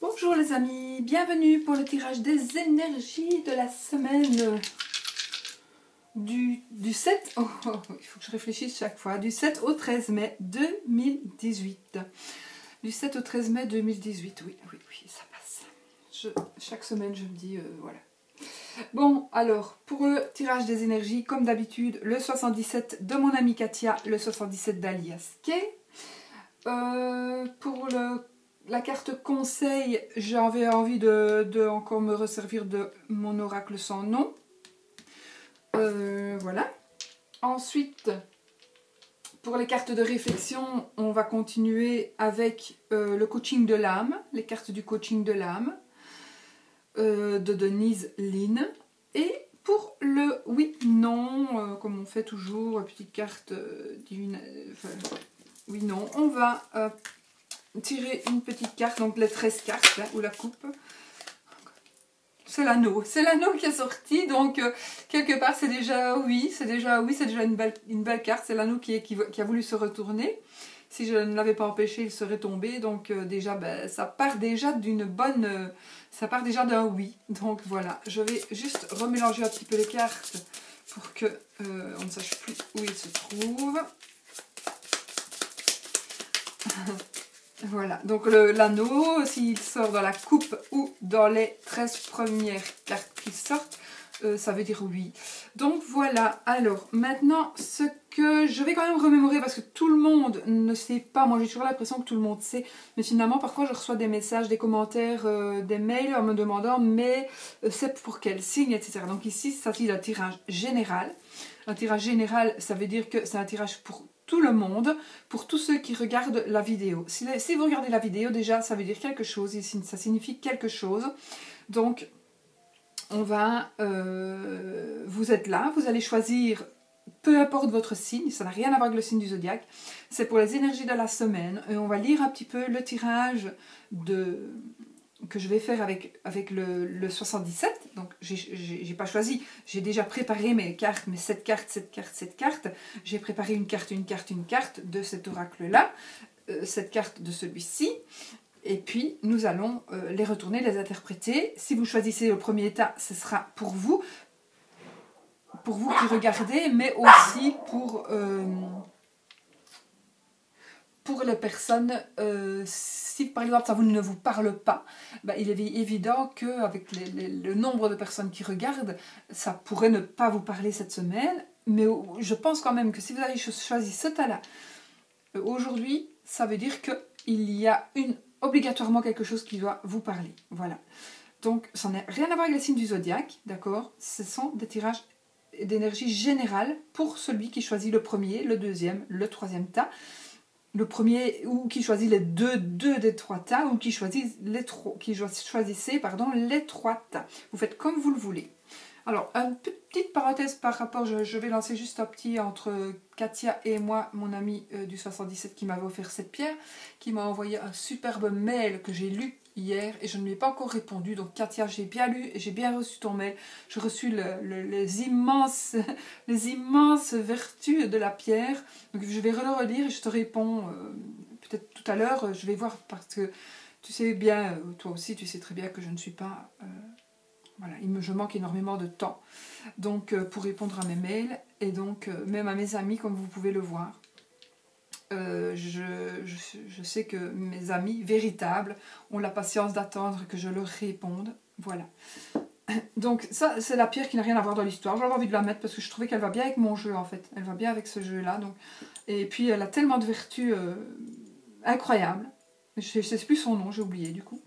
Bonjour les amis, bienvenue pour le tirage des énergies de la semaine du, du 7, oh, oh, il faut que je réfléchisse chaque fois, du 7 au 13 mai 2018. Du 7 au 13 mai 2018, oui, oui, oui, ça passe. chaque semaine je me dis, euh, voilà. Bon, alors, pour le tirage des énergies, comme d'habitude, le 77 de mon amie Katia, le 77 d'Alias Kay. Euh, pour le la carte conseil, j'avais envie de, encore me resservir de mon oracle sans nom. Euh, voilà. Ensuite, pour les cartes de réflexion, on va continuer avec euh, le coaching de l'âme, les cartes du coaching de l'âme euh, de Denise Lynn. Et pour le oui, non, comme on fait toujours, petite carte d'une... oui, non, on va tirer une petite carte, donc les 13 cartes, hein, ou la coupe. C'est l'anneau, c'est l'anneau qui est sorti, donc euh, quelque part c'est déjà oui, c'est déjà oui, c'est déjà une belle, carte, c'est l'anneau qui, a voulu se retourner. Si je ne l'avais pas empêché, il serait tombé, donc euh, déjà ben, ça part déjà d'une bonne, euh, ça part déjà d'un oui. Donc voilà, je vais juste remélanger un petit peu les cartes pour que on ne sache plus où il se trouve. Voilà, donc l'anneau, s'il sort dans la coupe ou dans les 13 premières cartes qui sortent, euh, ça veut dire oui. Donc voilà, alors maintenant ce que je vais quand même remémorer parce que tout le monde ne sait pas, moi j'ai toujours l'impression que tout le monde sait, mais finalement parfois je reçois des messages, des commentaires, euh, des mails en me demandant mais euh, c'est pour quel signe, etc. Donc ici ça s'agit d'un tirage général. Un tirage général, ça veut dire que c'est un tirage pour tout le monde, pour tous ceux qui regardent la vidéo. Si, vous regardez la vidéo, déjà, ça veut dire quelque chose, ça signifie quelque chose. Donc, on va... Euh, vous êtes là, vous allez choisir, peu importe votre signe, ça n'a rien à voir avec le signe du zodiaque, c'est pour les énergies de la semaine. Et on va lire un petit peu le tirage de que je vais faire avec, avec le, 77. Donc, j'ai pas choisi. J'ai déjà préparé mes cartes, mes 7 cartes, 7 cartes, 7 cartes. J'ai préparé une carte, une carte, une carte de cet oracle-là. Euh, cette carte de celui-ci. Et puis, nous allons euh, les retourner, les interpréter. Si vous choisissez le premier état, ce sera pour vous. Pour vous qui regardez, mais aussi pour... Euh, pour les personnes, euh, si par exemple ça vous ne vous parle pas, bah, il est évident qu'avec le nombre de personnes qui regardent, ça pourrait ne pas vous parler cette semaine. Mais je pense quand même que si vous avez choisi ce tas-là, euh, aujourd'hui, ça veut dire qu'il y a une, obligatoirement quelque chose qui doit vous parler. Voilà. Donc, ça n'a rien à voir avec les signes du zodiaque, d'accord? Ce sont des tirages d'énergie générale pour celui qui choisit le premier, le deuxième, le troisième tas le premier ou qui choisit les deux, deux des trois tas ou qui choisit les trois, qui choisissez pardon, les trois tas. Vous faites comme vous le voulez. Alors, une petite parenthèse par rapport, je, vais lancer juste un petit entre Katia et moi, mon ami euh, du 77 qui m'avait offert cette pierre, qui m'a envoyé un superbe mail que j'ai lu hier et je ne lui ai pas encore répondu. Donc Katia, j'ai bien lu et j'ai bien reçu ton mail. J'ai reçu les, immenses, vertus de la pierre. Donc je vais le relire et je te réponds euh, peut-être tout à l'heure. Je vais voir parce que tu sais bien, euh, toi aussi, tu sais très bien que je ne suis pas... Euh, voilà, il me, je manque énormément de temps donc pour répondre à mes mails et donc même à mes amis comme vous pouvez le voir. Euh, je, sais que mes amis véritables ont la patience d'attendre que je leur réponde. Voilà. Donc ça, c'est la pierre qui n'a rien à voir dans l'histoire. J'avais envie de la mettre parce que je trouvais qu'elle va bien avec mon jeu en fait. Elle va bien avec ce jeu-là. Et puis elle a tellement de vertus euh, incroyables. Je ne sais plus son nom, j'ai oublié du coup.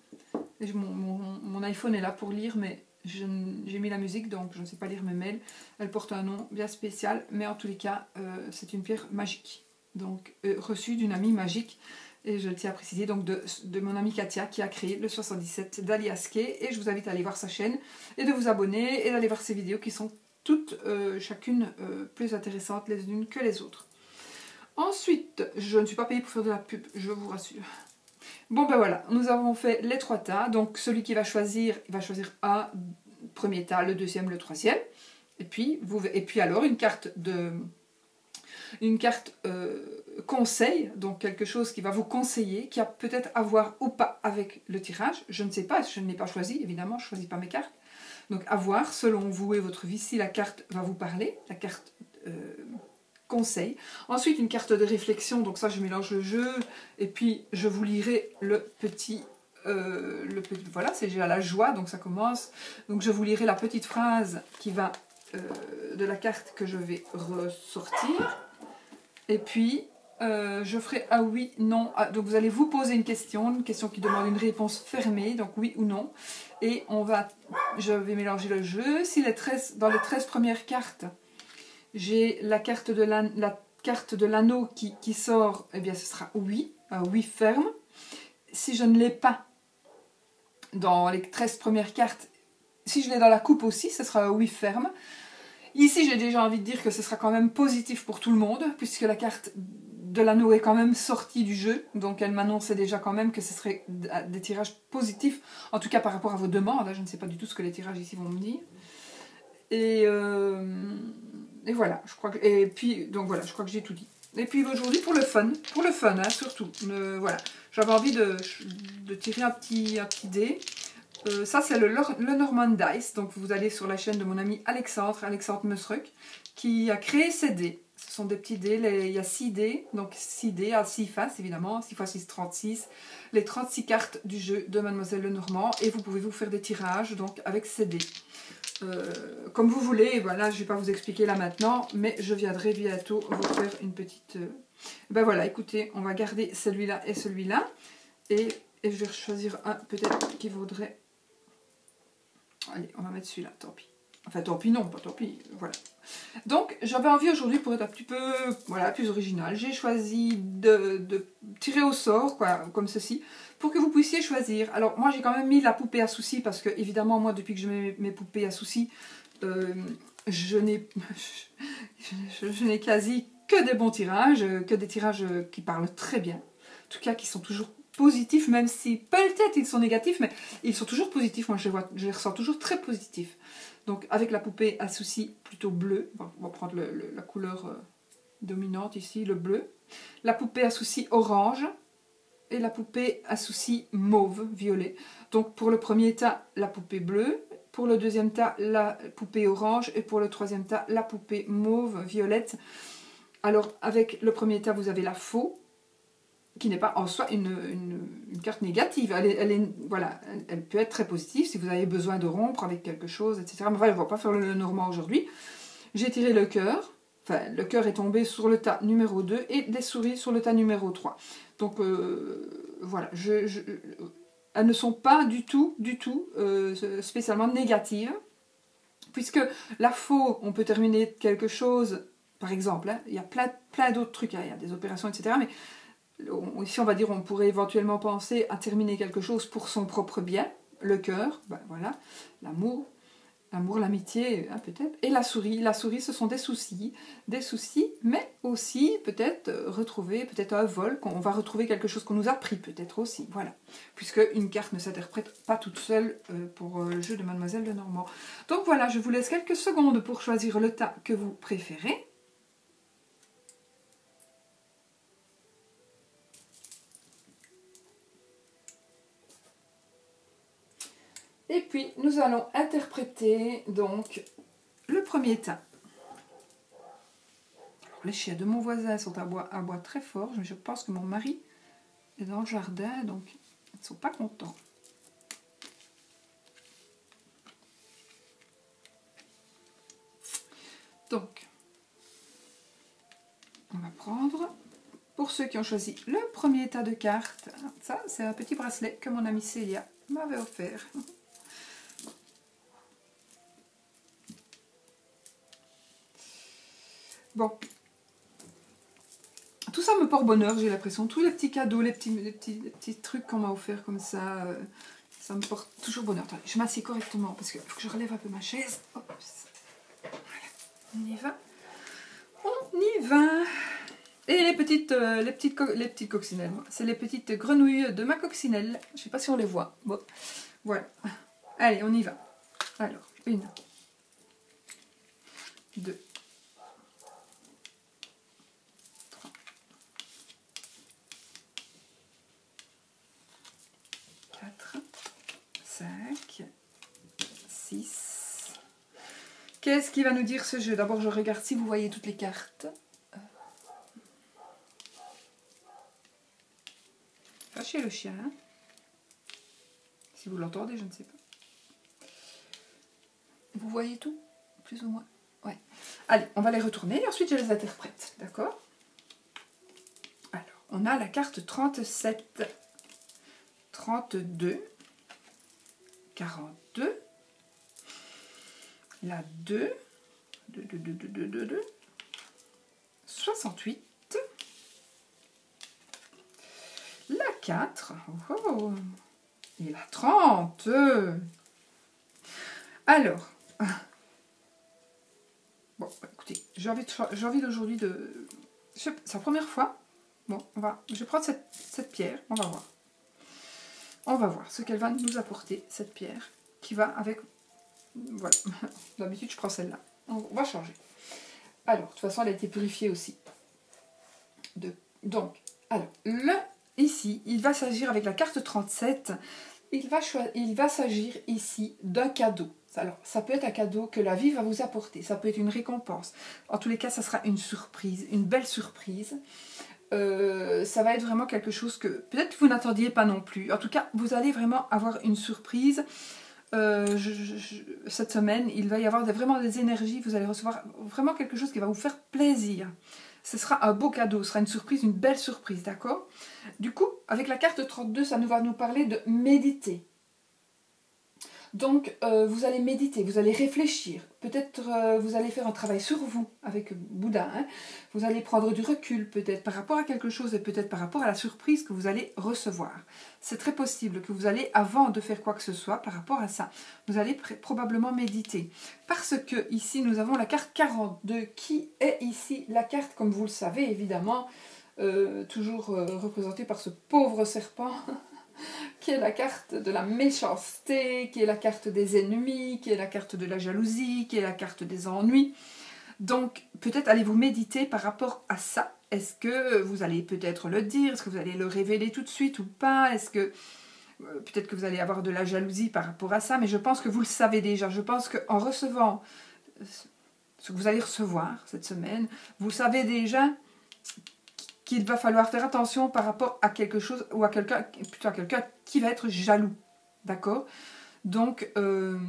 Mon, iPhone est là pour lire, mais j'ai mis la musique, donc je ne sais pas lire mes mails. Elle porte un nom bien spécial, mais en tous les cas, euh, c'est une pierre magique donc euh, reçu d'une amie magique. Et je tiens à préciser donc de, mon amie Katia qui a créé le 77 d'Aliaske. Et je vous invite à aller voir sa chaîne et de vous abonner et d'aller voir ses vidéos qui sont toutes euh, chacune euh, plus intéressantes les unes que les autres. Ensuite, je ne suis pas payée pour faire de la pub, je vous rassure. Bon ben voilà, nous avons fait les trois tas. Donc celui qui va choisir, il va choisir un premier tas, le deuxième, le troisième. Et puis, vous, et puis alors une carte de une carte euh, conseil, donc quelque chose qui va vous conseiller, qui a peut-être à voir ou pas avec le tirage. Je ne sais pas, je ne l'ai pas choisi, évidemment, je ne choisis pas mes cartes. Donc à voir, selon vous et votre vie, si la carte va vous parler, la carte euh, conseil. Ensuite, une carte de réflexion, donc ça je mélange le jeu, et puis je vous lirai le petit... Euh, le voilà, c'est déjà la joie, donc ça commence. Donc je vous lirai la petite phrase qui va de la carte que je vais ressortir. Et puis, euh, je ferai ah oui, non. Ah, donc vous allez vous poser une question, une question qui demande une réponse fermée, donc oui ou non. Et on va, je vais mélanger le jeu. Si les 13, dans les 13 premières cartes, j'ai la carte de la, carte de l'anneau qui, qui, sort, eh bien ce sera oui, oui ferme. Si je ne l'ai pas dans les 13 premières cartes, si je l'ai dans la coupe aussi, ce sera oui ferme. Ici, j'ai déjà envie de dire que ce sera quand même positif pour tout le monde, puisque la carte de l'anneau est quand même sortie du jeu, donc elle m'annonçait déjà quand même que ce serait des tirages positifs, en tout cas par rapport à vos demandes, je ne sais pas du tout ce que les tirages ici vont me dire. Et, euh, et voilà, je crois que, et puis, donc voilà, je crois que j'ai tout dit. Et puis aujourd'hui pour le fun, pour le fun hein, surtout, voilà, j'avais envie de, tirer un petit dé. Euh, ça c'est le, le, Norman Dice, donc vous allez sur la chaîne de mon ami Alexandre, Alexandre Musruck, qui a créé ces dés. Ce sont des petits dés, il y a 6 dés, donc 6 dés à 6 faces évidemment, 6 x 6, 36, les 36 cartes du jeu de Mademoiselle Lenormand, et vous pouvez vous faire des tirages donc avec ces dés. Euh, comme vous voulez, voilà, je ne vais pas vous expliquer là maintenant, mais je viendrai bientôt vous faire une petite... Euh, ben voilà, écoutez, on va garder celui-là et celui-là, et, et je vais choisir un peut-être qui vaudrait... Allez, on va mettre celui-là, tant pis. Enfin, tant pis, non, pas tant pis, voilà. Donc, j'avais envie aujourd'hui, pour être un petit peu voilà, plus original, j'ai choisi de, tirer au sort, quoi, comme ceci, pour que vous puissiez choisir. Alors, moi, j'ai quand même mis la poupée à souci, parce que, évidemment, moi, depuis que je mets mes poupées à souci, euh, je n'ai je, n'ai quasi que des bons tirages, que des tirages qui parlent très bien, en tout cas, qui sont toujours positifs, même si peut-être ils sont négatifs, mais ils sont toujours positifs. Moi, je les, vois, je les ressens toujours très positifs. Donc avec la poupée à souci plutôt bleu, on va prendre la couleur euh, dominante ici, le bleu. La poupée à souci orange et la poupée à souci mauve, violet. Donc pour le premier tas, la poupée bleue, pour le deuxième tas, la poupée orange et pour le troisième tas, la poupée mauve, violette. Alors avec le premier tas, vous avez la faux, qui n'est pas en soi une, carte négative. Elle, est, voilà, elle, peut être très positive si vous avez besoin de rompre avec quelque chose, etc. Mais voilà, je ne vais pas faire le normand aujourd'hui. J'ai tiré le cœur. Enfin, le cœur est tombé sur le tas numéro 2 et des souris sur le tas numéro 3. Donc, euh, voilà, je, elles ne sont pas du tout, du tout euh, spécialement négatives. Puisque la faux, on peut terminer quelque chose, par exemple, hein, il y a plein, plein d'autres trucs, hein, y a des opérations, etc. Mais ici on va dire on pourrait éventuellement penser à terminer quelque chose pour son propre bien, le cœur, ben voilà, l'amour, l'amour, l'amitié, hein, peut-être, et la souris. La souris, ce sont des soucis, des soucis, mais aussi peut-être euh, retrouver, peut-être un vol, qu'on va retrouver quelque chose qu'on nous a pris, peut-être aussi, voilà. Puisque une carte ne s'interprète pas toute seule euh, pour euh, le jeu de Mademoiselle de Normand. Donc voilà, je vous laisse quelques secondes pour choisir le tas que vous préférez. Et puis, nous allons interpréter donc le premier tas. Les chiens de mon voisin sont à bois, à bois très fort. Je pense que mon mari est dans le jardin, donc ils ne sont pas contents. Donc, on va prendre, pour ceux qui ont choisi le premier tas de cartes, ça c'est un petit bracelet que mon amie Célia m'avait offert. Bon. Tout ça me porte bonheur, j'ai l'impression. Tous les petits cadeaux, les petits, petits, petits trucs qu'on m'a offert comme ça, euh, ça me porte toujours bonheur. Je m'assieds correctement parce qu'il faut que je relève un peu ma chaise. Voilà, on y va. On y va. Et les petites, euh, les petites, les petites coccinelles, c'est les petites grenouilles de ma coccinelle. Je ne sais pas si on les voit. Bon, voilà. Allez, on y va. Alors, une, deux, 5, 6. Qu'est-ce qui va nous dire ce jeu? D'abord, je regarde si vous voyez toutes les cartes. Fâchez le chien. Hein. si vous l'entendez, je ne sais pas. Vous voyez tout Plus ou moins? Ouais. Allez, on va les retourner et ensuite je les interprète. D'accord? Alors, on a la carte 37, 32, 42, la 2, 2, 2, 2, 2, 2, 2, 68, la 4, oh, et la 30. Alors, bon, écoutez, j'ai envie, envie d'aujourd'hui de... C'est la première fois. Bon, on va, je vais prendre cette pierre, on va voir. On va voir ce qu'elle va nous apporter, cette pierre, qui va avec... Voilà, d'habitude je prends celle-là. On va changer. Alors, de toute façon, elle a été purifiée aussi. De... Donc, alors, le, ici, il va s'agir avec la carte 37, il va, il va s'agir ici d'un cadeau. Alors, ça peut être un cadeau que la vie va vous apporter, ça peut être une récompense. En tous les cas, ça sera une surprise, une belle surprise. Euh, ça va être vraiment quelque chose que peut-être vous n'attendiez pas non plus. En tout cas, vous allez vraiment avoir une surprise. Euh, cette semaine, il va y avoir vraiment des énergies, vous allez recevoir vraiment quelque chose qui va vous faire plaisir. Ce sera un beau cadeau, ce sera une surprise, une belle surprise, d'accord? Du coup, avec la carte 32, ça nous va nous parler de méditer. Donc, euh, vous allez méditer, vous allez réfléchir. Peut-être euh, vous allez faire un travail sur vous avec Bouddha. Hein. Vous allez prendre du recul peut-être par rapport à quelque chose et peut-être par rapport à la surprise que vous allez recevoir. C'est très possible que vous allez, avant de faire quoi que ce soit par rapport à ça, vous allez probablement méditer. Parce que ici, nous avons la carte 42 qui est ici la carte, comme vous le savez évidemment, euh, toujours représentée par ce pauvre serpent qui est la carte de la méchanceté, qui est la carte des ennemis, qui est la carte de la jalousie, qui est la carte des ennuis. Donc peut-être allez-vous méditer par rapport à ça. Est-ce que vous allez peut-être le dire? Est-ce que vous allez le révéler tout de suite ou pas? Est-ce que euh, peut-être que vous allez avoir de la jalousie par rapport à ça Mais je pense que vous le savez déjà. Je pense qu'en recevant ce que vous allez recevoir cette semaine, vous savez déjà qu'il va falloir faire attention par rapport à quelque chose ou à quelqu'un, plutôt à quelqu'un qui va être jaloux. D'accord? Donc, euh,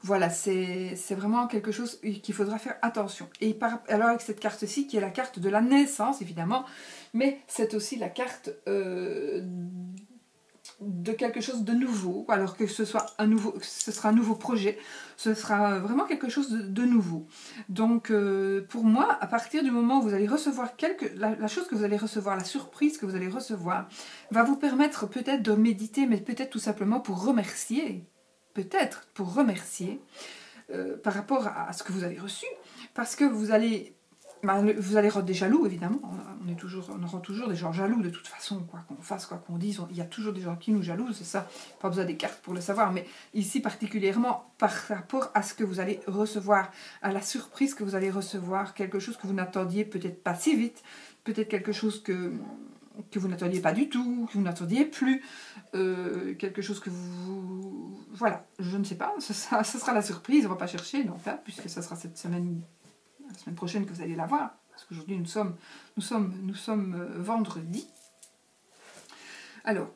voilà, c'est vraiment quelque chose qu'il faudra faire attention. Et par, alors avec cette carte-ci, qui est la carte de la naissance, évidemment, mais c'est aussi la carte euh, de quelque chose de nouveau, alors que ce soit un nouveau, ce sera un nouveau projet, ce sera vraiment quelque chose de, nouveau. Donc euh, pour moi, à partir du moment où vous allez recevoir quelque, la, chose que vous allez recevoir, la surprise que vous allez recevoir, va vous permettre peut-être de méditer, mais peut-être tout simplement pour remercier, peut-être pour remercier euh, par rapport à ce que vous avez reçu, parce que vous allez bah, vous allez rendre des jaloux, évidemment. On, est toujours, toujours des gens jaloux de toute façon, quoi qu'on fasse, quoi qu'on dise. il y a toujours des gens qui nous jalousent, c'est ça. Pas besoin des cartes pour le savoir. Mais ici, particulièrement, par rapport à ce que vous allez recevoir, à la surprise que vous allez recevoir, quelque chose que vous n'attendiez peut-être pas si vite, peut-être quelque chose que, vous n'attendiez pas du tout, que vous n'attendiez plus, euh, quelque chose que vous... Voilà, je ne sais pas, ce sera, la surprise, on ne va pas chercher, donc, puisque ce sera cette semaine la semaine prochaine que vous allez la voir, parce qu'aujourd'hui nous sommes, nous sommes, nous sommes euh, vendredi. Alors,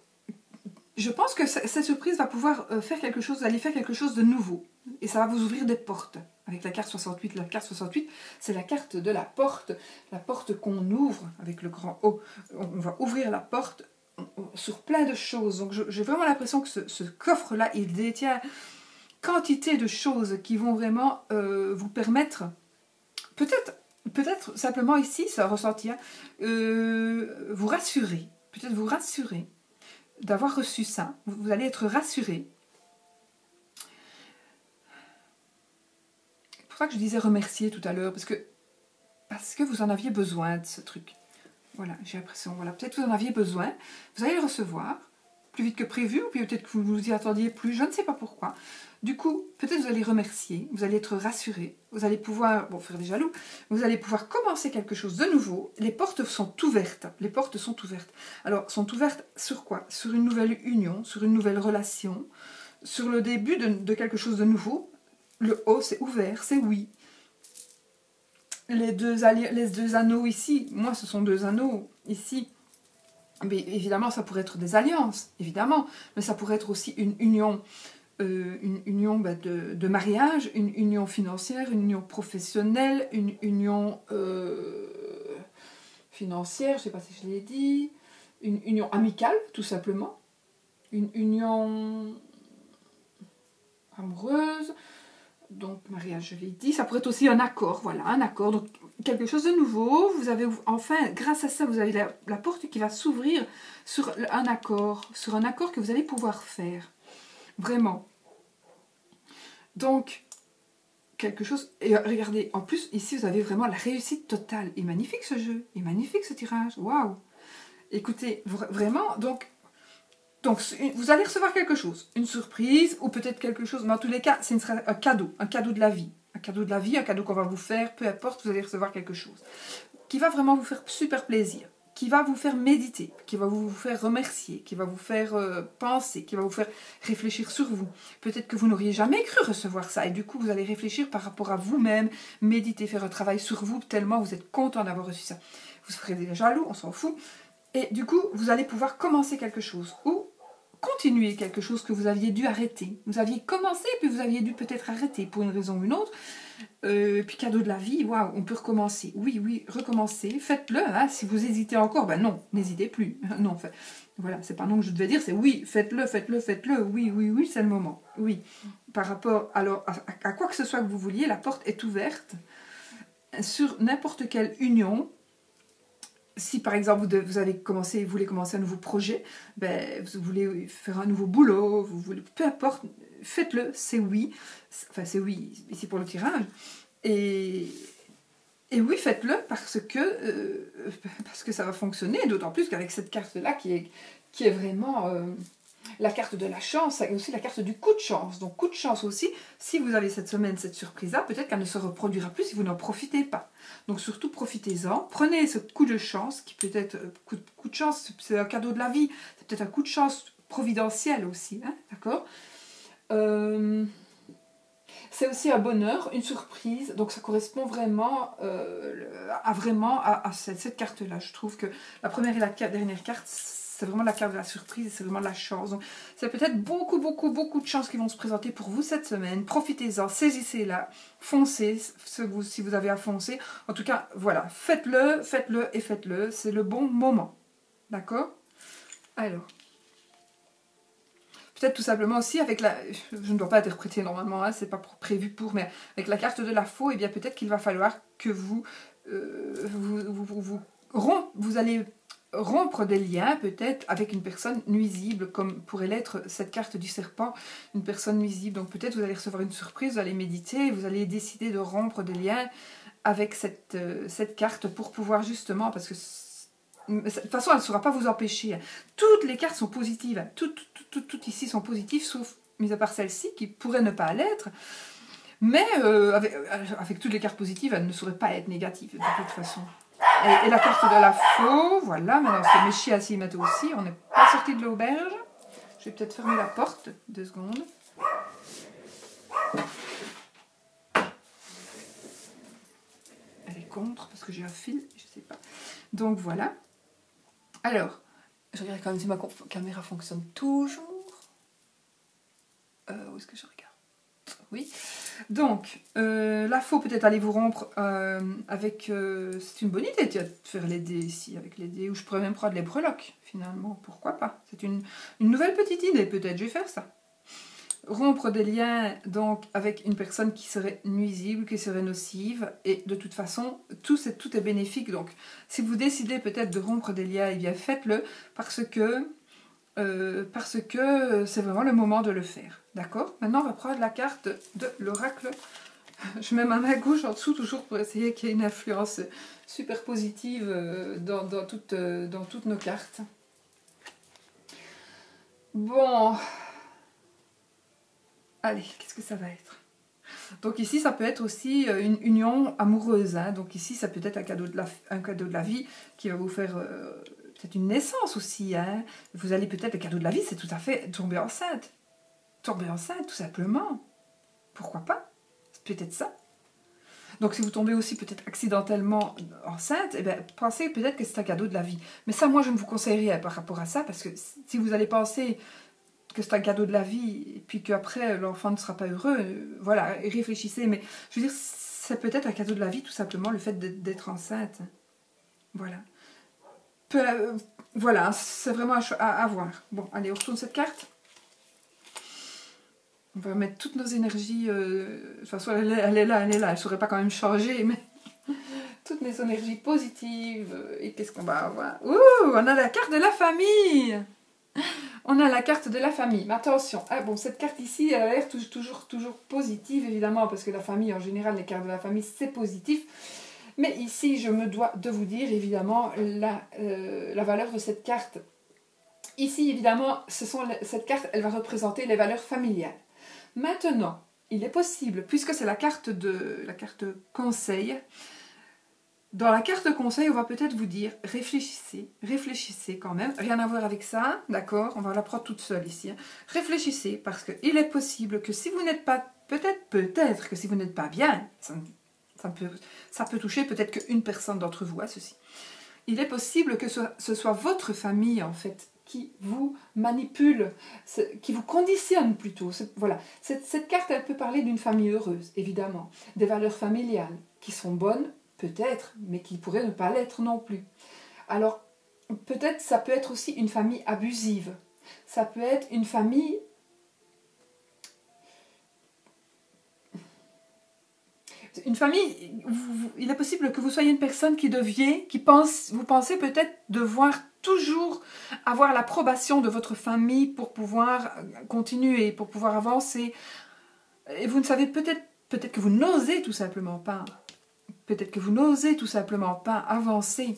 je pense que cette surprise va pouvoir euh, faire quelque chose, aller faire quelque chose de nouveau. Et ça va vous ouvrir des portes. Avec la carte 68, la carte 68, c'est la carte de la porte, la porte qu'on ouvre avec le grand O. On va ouvrir la porte sur plein de choses. Donc j'ai vraiment l'impression que ce, coffre-là, il détient quantité de choses qui vont vraiment euh, vous permettre Peut-être simplement ici, ça ressentir, euh, vous rassurer, peut-être vous rassurer d'avoir reçu ça. Vous, allez être rassuré. C'est pour ça que je disais remercier tout à l'heure, parce que, parce que vous en aviez besoin de ce truc. Voilà, j'ai l'impression. Voilà, peut-être vous en aviez besoin. Vous allez le recevoir plus vite que prévu, ou peut-être que vous vous y attendiez plus, je ne sais pas pourquoi. Du coup, peut-être vous allez remercier, vous allez être rassuré, vous allez pouvoir, bon, faire des jaloux, vous allez pouvoir commencer quelque chose de nouveau. Les portes sont ouvertes. Les portes sont ouvertes. Alors, sont ouvertes sur quoi? Sur une nouvelle union, sur une nouvelle relation, sur le début de, quelque chose de nouveau? Le O, c'est ouvert, c'est oui. Les deux, les deux anneaux ici, moi, ce sont deux anneaux ici. Mais évidemment, ça pourrait être des alliances, évidemment, mais ça pourrait être aussi une union, euh, une union bah, de, mariage, une union financière, une union professionnelle, une union euh, financière, je ne sais pas si je l'ai dit, une union amicale, tout simplement, une union amoureuse, donc mariage, je l'ai dit, ça pourrait être aussi un accord, voilà, un accord, donc quelque chose de nouveau, vous avez, enfin, grâce à ça, vous avez la, porte qui va s'ouvrir sur un accord, sur un accord que vous allez pouvoir faire, vraiment. Donc, quelque chose, et regardez, en plus, ici, vous avez vraiment la réussite totale, et magnifique ce jeu, et magnifique ce tirage, waouh. Écoutez, vraiment, donc, donc, vous allez recevoir quelque chose, une surprise ou peut-être quelque chose, mais en tous les cas, c'est un cadeau, un cadeau de la vie. Un cadeau de la vie, un cadeau qu'on va vous faire, peu importe, vous allez recevoir quelque chose. Qui va vraiment vous faire super plaisir, qui va vous faire méditer, qui va vous faire remercier, qui va vous faire euh, penser, qui va vous faire réfléchir sur vous. Peut-être que vous n'auriez jamais cru recevoir ça et du coup vous allez réfléchir par rapport à vous-même, méditer, faire un travail sur vous tellement vous êtes content d'avoir reçu ça. Vous serez déjà jaloux, on s'en fout. Et du coup, vous allez pouvoir commencer quelque chose ou continuer quelque chose que vous aviez dû arrêter. Vous aviez commencé, puis vous aviez dû peut-être arrêter pour une raison ou une autre. Euh, puis cadeau de la vie, waouh, on peut recommencer. Oui, oui, recommencer. Faites-le. Hein. Si vous hésitez encore, ben non, n'hésitez plus. non, fait, voilà, c'est pas non que je devais dire, c'est oui, faites-le, faites-le, faites-le. Oui, oui, oui, c'est le moment. Oui. Par rapport alors, à quoi que ce soit que vous vouliez, la porte est ouverte sur n'importe quelle union si par exemple vous, avez commencé, vous voulez commencer un nouveau projet, ben, vous voulez faire un nouveau boulot, vous voulez, peu importe, faites-le, c'est oui. Enfin, c'est oui ici pour le tirage. Et, oui, faites-le parce que, euh, parce que ça va fonctionner, d'autant plus qu'avec cette carte-là qui est, qui est vraiment. Euh, la carte de la chance et aussi la carte du coup de chance. Donc coup de chance aussi, si vous avez cette semaine cette surprise-là, peut-être qu'elle ne se reproduira plus si vous n'en profitez pas. Donc surtout profitez-en, prenez ce coup de chance qui peut être euh, coup de, coup de chance, c'est un cadeau de la vie, c'est peut-être un coup de chance providentiel aussi, hein, d'accord? Euh, c'est aussi un bonheur, une surprise, donc ça correspond vraiment euh, à vraiment à, cette, cette carte-là. Je trouve que la première et la dernière carte, c'est vraiment la carte de la surprise, c'est vraiment la chance. Donc, c'est peut-être beaucoup, beaucoup, beaucoup de chances qui vont se présenter pour vous cette semaine. Profitez-en, saisissez-la, foncez si vous avez à foncer. En tout cas, voilà, faites-le, faites-le et faites-le. C'est le bon moment. D'accord? Alors. Peut-être tout simplement aussi avec la... Je ne dois pas interpréter normalement, hein, c'est pas prévu pour, mais avec la carte de la faux, et eh bien peut-être qu'il va falloir que vous, euh, vous, vous, vous, vous allez rompre des liens peut-être avec une personne nuisible, comme pourrait l'être cette carte du serpent, une personne nuisible. Donc peut-être vous allez recevoir une surprise, vous allez méditer, vous allez décider de rompre des liens avec cette, euh, cette carte pour pouvoir justement, parce que de toute façon elle ne saura pas vous empêcher. Toutes les cartes sont positives, toutes, toutes, toutes, ici sont positives, sauf, mis à part celle-ci, qui pourrait ne pas l'être. Mais euh, avec, euh, avec toutes les cartes positives, elle ne saurait pas être négative de toute façon. Et, la carte de la faux, voilà, maintenant c'est Méchi à s'y aussi. On n'est pas sorti de l'auberge. Je vais peut-être fermer la porte, deux secondes. Elle est contre parce que j'ai un fil, je sais pas. Donc voilà. Alors, je regarde quand même si ma caméra fonctionne toujours. Euh, où est-ce que je regarde? Oui. Donc, euh, là, faut peut-être aller vous rompre euh, avec... Euh, c'est une bonne idée de faire les dés ici, avec les dés. Ou je pourrais même prendre les breloques, finalement. Pourquoi pas C'est une, nouvelle petite idée, peut-être. Je vais faire ça. Rompre des liens, donc, avec une personne qui serait nuisible, qui serait nocive. Et de toute façon, tout, est, tout bénéfique. Donc, si vous décidez peut-être de rompre des liens, eh bien, faites-le. Parce que c'est vraiment le moment de le faire. D'accord Maintenant, on va prendre la carte de l'oracle. Je mets ma main gauche en dessous, toujours pour essayer qu'il y ait une influence super positive euh, euh, dans toutes nos cartes. Bon. Allez, qu'est-ce que ça va être? Donc ici, ça peut être aussi euh, une union amoureuse. Hein. Donc ici, ça peut être un cadeau de la, un cadeau de la vie qui va vous faire peut-être une naissance aussi. Hein. Vous allez peut-être, le cadeau de la vie, c'est tout à fait tomber enceinte tomber enceinte, tout simplement. Pourquoi pas? C'est peut-être ça. Donc si vous tombez aussi peut-être accidentellement enceinte, eh bien, pensez peut-être que c'est un cadeau de la vie. Mais ça, moi, je ne vous conseillerais par rapport à ça, parce que si vous allez penser que c'est un cadeau de la vie, et puis qu'après l'enfant ne sera pas heureux, euh, voilà, réfléchissez. Mais je veux dire, c'est peut-être un cadeau de la vie, tout simplement, le fait d'être enceinte. Voilà. Euh, voilà, c'est vraiment à, voir. Bon, allez, on retourne cette carte. On va mettre toutes nos énergies. Euh, de toute façon, elle, est là, elle est là. Elle ne saurait pas quand même changer, mais toutes mes énergies positives. Et qu'est-ce qu'on va avoir? Ouh, on a la carte de la famille on a la carte de la famille. Mais attention, ah bon, cette carte ici, elle a l'air toujours, toujours positive, évidemment, parce que la famille, en général, les cartes de la famille, c'est positif. Mais ici, je me dois de vous dire, évidemment, la, euh, la valeur de cette carte. Ici, évidemment, ce sont, cette carte, elle va représenter les valeurs familiales. Maintenant, il est possible, puisque c'est la carte de la carte conseil, dans la carte conseil, on va peut-être vous dire réfléchissez, réfléchissez quand même. Rien à voir avec ça, d'accord? On va la prendre toute seule ici. Hein. Réfléchissez parce qu'il est possible que si vous n'êtes pas, peut-être, peut-être que si vous n'êtes pas bien, ça, peut, toucher peut-être qu'une personne d'entre vous à ceci. Il est possible que ce, soit votre famille en fait qui vous manipule, qui vous conditionne plutôt. Voilà. Cette, cette carte, elle peut parler d'une famille heureuse, évidemment, des valeurs familiales qui sont bonnes Peut-être, mais qui pourrait ne pas l'être non plus. Alors, peut-être ça peut être aussi une famille abusive. Ça peut être une famille une famille, il est possible que vous soyez une personne qui devient, qui pense, vous pensez peut-être devoir toujours avoir l'approbation de votre famille pour pouvoir continuer, pour pouvoir avancer. Et vous ne savez peut-être que vous n'osez tout simplement pas. Peut-être que vous n'osez tout simplement pas avancer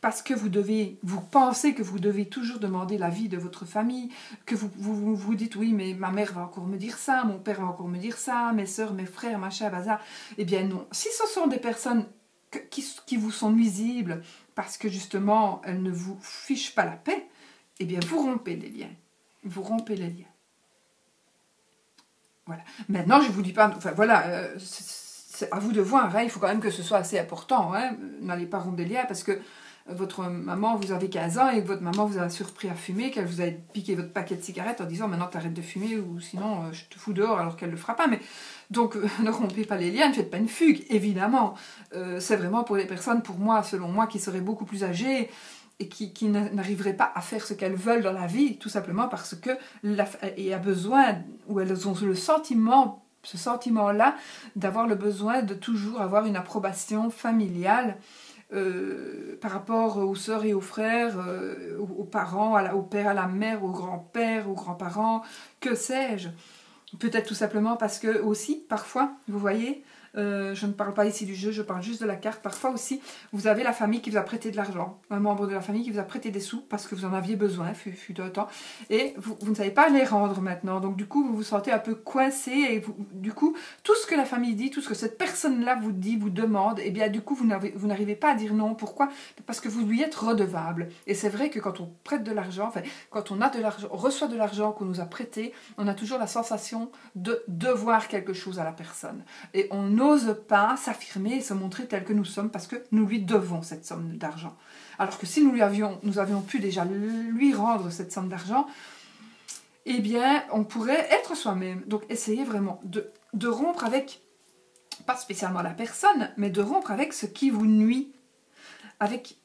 parce que vous devez, vous pensez que vous devez toujours demander l'avis de votre famille, que vous, vous dites oui, mais ma mère va encore me dire ça, mon père va encore me dire ça, mes soeurs, mes frères, machin, bazar. Eh bien non. Si ce sont des personnes qui, qui vous sont nuisibles parce que justement elles ne vous fichent pas la paix, eh bien vous rompez les liens. Vous rompez les liens. Voilà. Maintenant, je ne vous dis pas, enfin voilà, euh, à vous de voir. Hein. Il faut quand même que ce soit assez important. Hein. N'allez pas rompre des liens parce que votre maman, vous avez 15 ans et votre maman vous a surpris à fumer, qu'elle vous a piqué votre paquet de cigarettes en disant maintenant t'arrêtes de fumer ou sinon euh, je te fous dehors alors qu'elle le fera pas. Mais donc euh, ne rompez pas les liens, ne faites pas une fugue, évidemment. Euh, c'est vraiment pour les personnes, pour moi, selon moi, qui seraient beaucoup plus âgées et qui, qui n'arriveraient pas à faire ce qu'elles veulent dans la vie, tout simplement parce que la, a besoin ou elles ont le sentiment ce sentiment-là d'avoir le besoin de toujours avoir une approbation familiale euh, par rapport aux sœurs et aux frères, euh, aux, parents, au père, à la mère, au grand-père, aux grands-parents, que sais-je. Peut-être tout simplement parce que aussi, parfois, vous voyez, euh, je ne parle pas ici du jeu, je parle juste de la carte. Parfois aussi, vous avez la famille qui vous a prêté de l'argent, un membre de la famille qui vous a prêté des sous parce que vous en aviez besoin, fut, fut temps, et vous, ne savez pas les rendre maintenant. Donc du coup, vous vous sentez un peu coincé et du coup, tout ce que la famille dit, tout ce que cette personne-là vous dit, vous demande, et eh bien du coup, vous n'arrivez pas à dire non. Pourquoi? Parce que vous lui êtes redevable. Et c'est vrai que quand on prête de l'argent, quand on reçoit de l'argent qu'on nous a prêté, on a toujours la sensation de devoir quelque chose à la personne. Et on n'ose pas s'affirmer et se montrer tel que nous sommes parce que nous lui devons cette somme d'argent. Alors que si nous, lui avions, nous avions pu déjà lui rendre cette somme d'argent, eh bien, on pourrait être soi-même. Donc, essayez vraiment de, de rompre avec, pas spécialement la personne, mais de rompre avec ce qui vous nuit, avec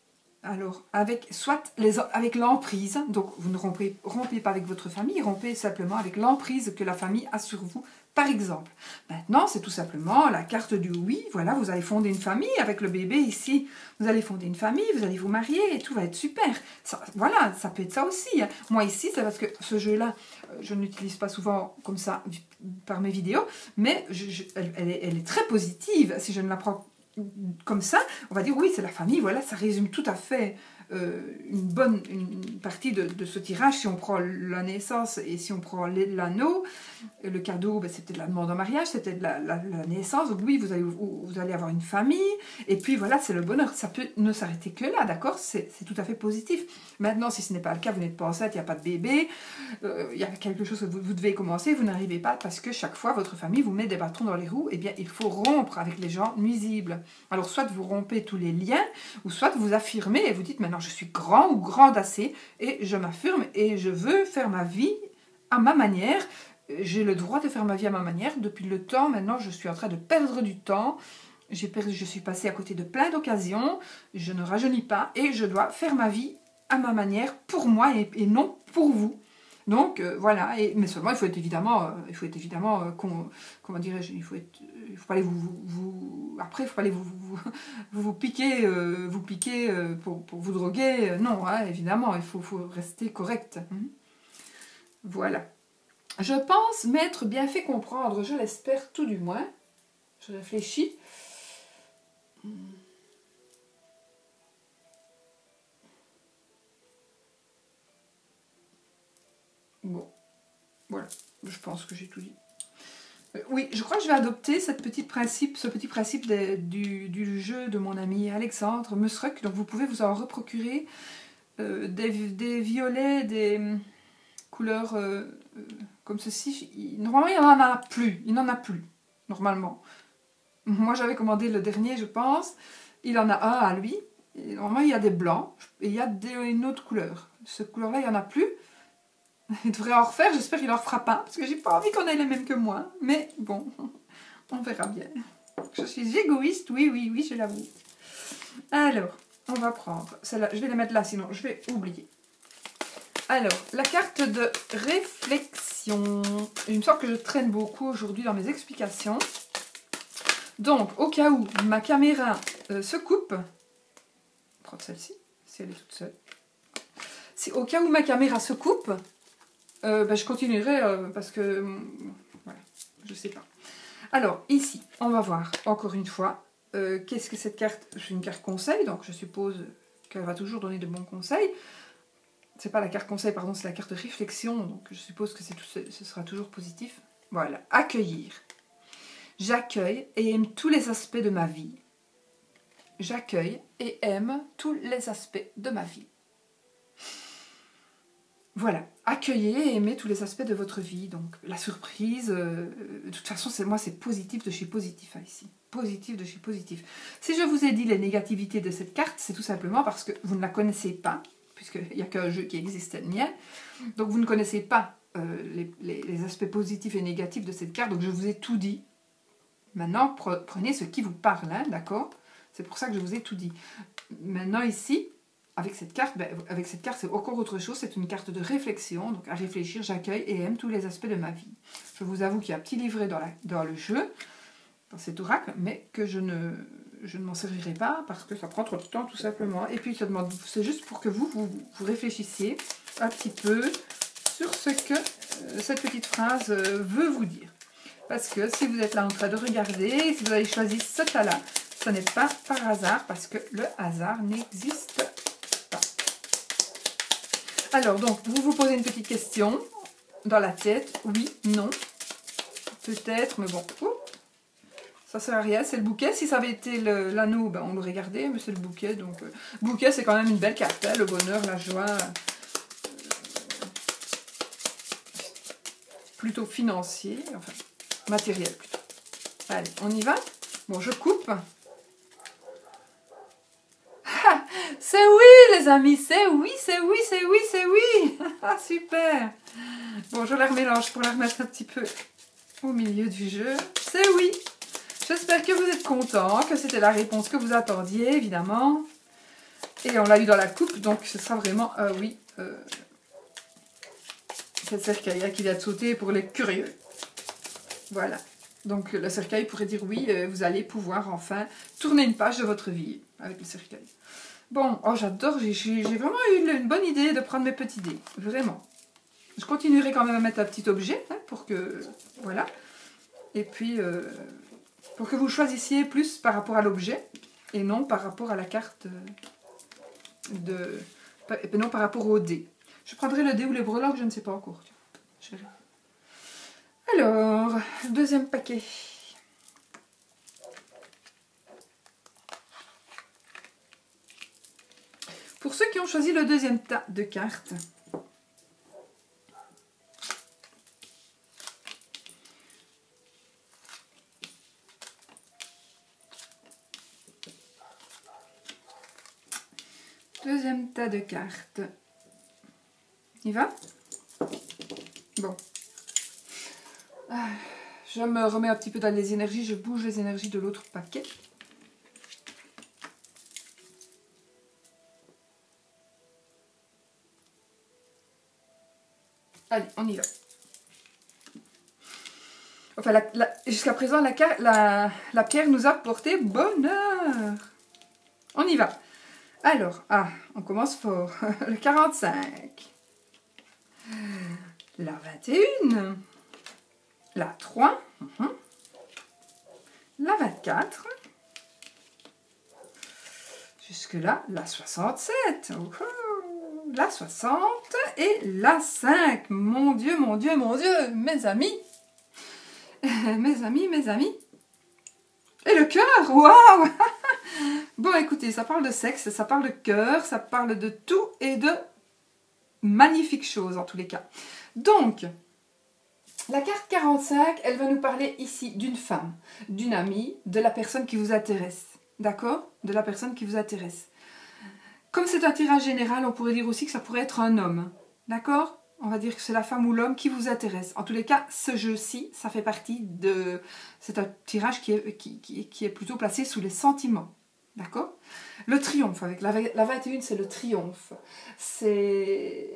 alors, avec soit les, avec l'emprise, donc vous ne rompez, rompez pas avec votre famille, rompez simplement avec l'emprise que la famille a sur vous par exemple. Maintenant, c'est tout simplement la carte du oui. Voilà, vous allez fonder une famille avec le bébé ici. Vous allez fonder une famille, vous allez vous marier et tout va être super. voilà, ça peut être ça aussi. Hein. Moi ici, c'est parce que ce jeu-là, euh, je n'utilise pas souvent comme ça par mes vidéos, mais elle, est, très positive. Si je ne la prends comme ça, on va dire oui, c'est la famille, voilà, ça résume tout à fait euh, une bonne partie de, ce tirage, si on prend la naissance et si on prend l'anneau, le cadeau, ben, c'était de la demande en mariage, c'était de la, naissance. Donc oui, vous allez, vous, allez avoir une famille. Et puis voilà, c'est le bonheur. Ça peut ne s'arrêter que là, d'accord? C'est tout à fait positif. Maintenant, si ce n'est pas le cas, vous n'êtes pas enceinte, il n'y a pas de bébé, euh, il y a quelque chose que vous, vous devez commencer, vous n'arrivez pas parce que chaque fois, votre famille vous met des bâtons dans les roues. Eh bien, il faut rompre avec les gens nuisibles. Alors, soit vous rompez tous les liens, ou soit vous affirmez et vous dites maintenant je suis grand ou grande assez et je m'affirme et je veux faire ma vie à ma manière. J'ai le droit de faire ma vie à ma manière. Depuis le temps, maintenant, je suis en train de perdre du temps. Perdu, je suis passée à côté de plein d'occasions. Je ne rajeunis pas et je dois faire ma vie à ma manière pour moi et non pour vous. Donc euh, voilà, mais seulement il faut être évidemment, euh, il faut être évidemment, euh, comment dirais-je, il faut faut pas aller vous, après il faut pas aller vous, vous, piquer, vous piquer pour, pour, vous droguer, non, hein, évidemment, il faut, faut rester correct. Hein. Voilà. Je pense m'être bien fait comprendre, je l'espère tout du moins. Je réfléchis. Bon, voilà, je pense que j'ai tout dit. Euh, oui, je crois que je vais adopter ce petit principe du, jeu de mon ami Alexandre Musruck. Donc vous pouvez vous en reprocurer euh, des, violets, des hum, couleurs euh, comme ceci. Normalement, il n'en a plus. Il n'en a plus, normalement. Moi, j'avais commandé le dernier, je pense. Il en a un à lui. Normalement, il y a des blancs et il y a une autre couleur. Cette couleur-là, il n'y en a plus. Il devrait en refaire, j'espère qu'il en refera pas, parce que j'ai pas envie qu'on ait les mêmes que moi. Mais bon, on verra bien. Je suis égoïste, oui, oui, oui, je l'avoue. Alors, on va prendre celle-là. Je vais les mettre là, sinon je vais oublier. Alors, la carte de réflexion. Il me semble que je traîne beaucoup aujourd'hui dans mes explications. Donc, au cas où ma caméra euh, se coupe, prendre celle-ci, si elle est toute seule. Si au cas où ma caméra se coupe, euh, bah, je continuerai euh, parce que, voilà, je sais pas. Alors, ici, on va voir encore une fois, qu'est-ce que cette carte C'est une carte conseil, donc je suppose qu'elle va toujours donner de bons conseils. C'est pas la carte conseil, pardon, c'est la carte réflexion, donc je suppose que ce sera toujours positif. Voilà, accueillir. J'accueille et aime tous les aspects de ma vie. J'accueille et aime tous les aspects de ma vie. Voilà, accueillez et aimez tous les aspects de votre vie. Donc la surprise, euh, de toute façon, c'est moi, c'est positif de chez positif hein, ici. Positif de chez positif. Si je vous ai dit les négativités de cette carte, c'est tout simplement parce que vous ne la connaissez pas, puisqu'il n'y a qu'un jeu qui existe, le mien. Donc vous ne connaissez pas euh, les, aspects positifs et négatifs de cette carte. Donc je vous ai tout dit. Maintenant, prenez ce qui vous parle, hein, d'accord? C'est pour ça que je vous ai tout dit. Maintenant ici, avec cette carte, ben, avec cette carte, c'est encore autre chose. C'est une carte de réflexion. Donc, à réfléchir, j'accueille et aime tous les aspects de ma vie. Je vous avoue qu'il y a un petit livret dans, le jeu, dans cet oracle, mais que je ne, je ne m'en servirai pas parce que ça prend trop de temps, tout simplement. Et puis, c'est juste pour que vous, vous, réfléchissiez un petit peu sur ce que euh, cette petite phrase euh, veut vous dire. Parce que si vous êtes là en train de regarder, si vous avez choisi ce tas-là, ce n'est pas par hasard, parce que le hasard n'existe pas. Alors, donc, vous vous posez une petite question dans la tête. Oui, non. Peut-être, mais bon. Ça sert à rien, c'est le bouquet. Si ça avait été l'anneau, ben, on l'aurait gardé, mais c'est le bouquet. Donc, euh, bouquet, c'est quand même une belle carte. Le bonheur, la joie. Euh, plutôt financier, enfin, matériel plutôt. Allez, on y va? Bon, je coupe. C'est oui, les amis, c'est oui, c'est oui, c'est oui, c'est oui. Super. Bon, je la remélange pour la remettre un petit peu au milieu du jeu. C'est oui. J'espère que vous êtes contents, que c'était la réponse que vous attendiez, évidemment. Et on l'a eu dans la coupe, donc ce sera vraiment euh, oui. Euh, cette cercueil qui vient de sauter pour les curieux. Voilà. Donc le cercueil pourrait dire oui, euh, vous allez pouvoir enfin tourner une page de votre vie avec le cercueil. Bon, oh j'adore, j'ai vraiment eu une bonne idée de prendre mes petits dés, vraiment. Je continuerai quand même à mettre un petit objet hein, pour que, voilà. Et puis, euh, pour que vous choisissiez plus par rapport à l'objet et non par rapport à la carte, euh, de, non par rapport au dé. Je prendrai le dé ou les breloques, je ne sais pas encore. Alors, deuxième paquet. Pour ceux qui ont choisi le deuxième tas de cartes, deuxième tas de cartes. Il va? Bon. Ah, je me remets un petit peu dans les énergies, je bouge les énergies de l'autre paquet. Allez, on y va. Enfin, jusqu'à présent, la, la, pierre nous a porté bonheur. On y va. Alors, ah, on commence fort. Le 45. La 21. La 3. Mhm. La 24. Jusque-là, la 67 la 60 et la 5. Mon Dieu, mon Dieu, mon Dieu, mes amis. mes amis, mes amis. Et le cœur, waouh Bon, écoutez, ça parle de sexe, ça parle de cœur, ça parle de tout et de magnifiques choses en tous les cas. Donc, la carte 45, elle va nous parler ici d'une femme, d'une amie, de la personne qui vous intéresse. D'accord? De la personne qui vous intéresse. Comme c'est un tirage général, on pourrait dire aussi que ça pourrait être un homme. D'accord? On va dire que c'est la femme ou l'homme qui vous intéresse. En tous les cas, ce jeu-ci, ça fait partie de... C'est un tirage qui est, qui, est plutôt placé sous les sentiments. D'accord? Le triomphe, avec la, la 21, c'est le triomphe. C'est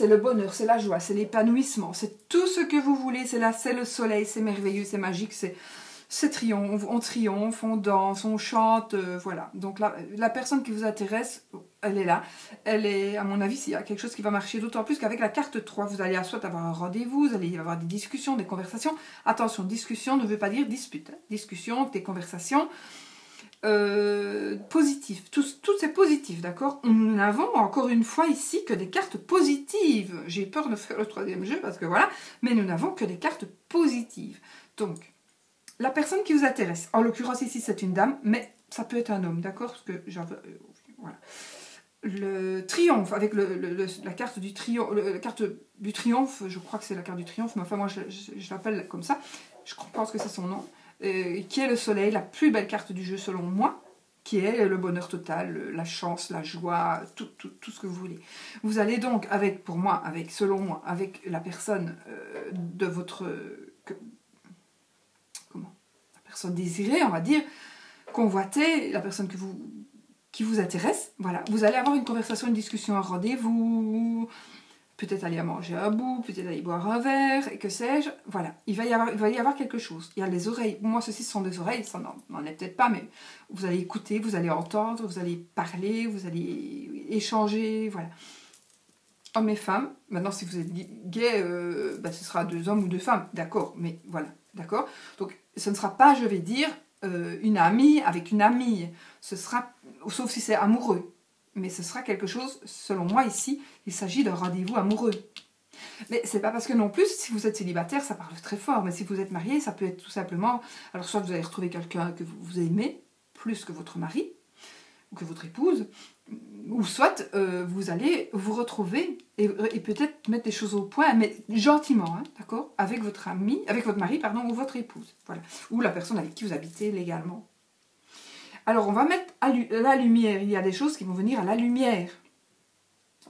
le bonheur, c'est la joie, c'est l'épanouissement, c'est tout ce que vous voulez. C'est là, c'est le soleil, c'est merveilleux, c'est magique, c'est triomphe, on triomphe, on danse, on chante, euh, voilà. Donc la, la, personne qui vous intéresse, elle est là. Elle est, à mon avis, s'il y a quelque chose qui va marcher, d'autant plus qu'avec la carte 3, vous allez soit avoir un rendez-vous, vous allez avoir des discussions, des conversations. Attention, discussion ne veut pas dire dispute. Hein. Discussion, des conversations euh, positives. Tout, tout c'est positif, d'accord? Nous n'avons encore une fois ici que des cartes positives. J'ai peur de faire le troisième jeu parce que voilà, mais nous n'avons que des cartes positives. Donc, la personne qui vous intéresse, en l'occurrence ici c'est une dame, mais ça peut être un homme, d'accord? Parce que euh, voilà. Le triomphe, avec la carte du triomphe, la carte du triomphe, je crois que c'est la carte du triomphe, mais enfin moi je, l'appelle comme ça, je pense que c'est son nom, euh, qui est le soleil, la plus belle carte du jeu selon moi, qui est le bonheur total, la chance, la joie, tout, tout, ce que vous voulez. Vous allez donc avec, pour moi, avec, selon moi, avec la personne euh, de votre personne désirée, on va dire, convoiter la personne que vous, qui vous intéresse. Voilà, vous allez avoir une conversation, une discussion, un rendez-vous, peut-être aller manger un bout, peut-être aller boire un verre, et que sais-je. Voilà, il va, y avoir, il va y avoir quelque chose. Il y a les oreilles. Moi, ceci sont des oreilles, ça n'en est peut-être pas, mais vous allez écouter, vous allez entendre, vous allez parler, vous allez échanger, voilà. Hommes et femmes, maintenant si vous êtes gay, euh, bah, ce sera deux hommes ou deux femmes, d'accord, mais voilà, d'accord Donc ce ne sera pas, je vais dire, euh, une amie avec une amie. Ce sera, sauf si c'est amoureux. Mais ce sera quelque chose, selon moi ici, il s'agit d'un rendez-vous amoureux. Mais c'est pas parce que non plus, si vous êtes célibataire, ça parle très fort. Mais si vous êtes marié, ça peut être tout simplement. Alors, soit vous allez retrouver quelqu'un que vous aimez plus que votre mari ou que votre épouse, ou soit euh, vous allez vous retrouver et, peut-être mettre des choses au point, mais gentiment, hein, d'accord? Avec votre ami, avec votre mari, pardon, ou votre épouse, voilà. Ou la personne avec qui vous habitez légalement. Alors, on va mettre la lumière. Il y a des choses qui vont venir à la lumière.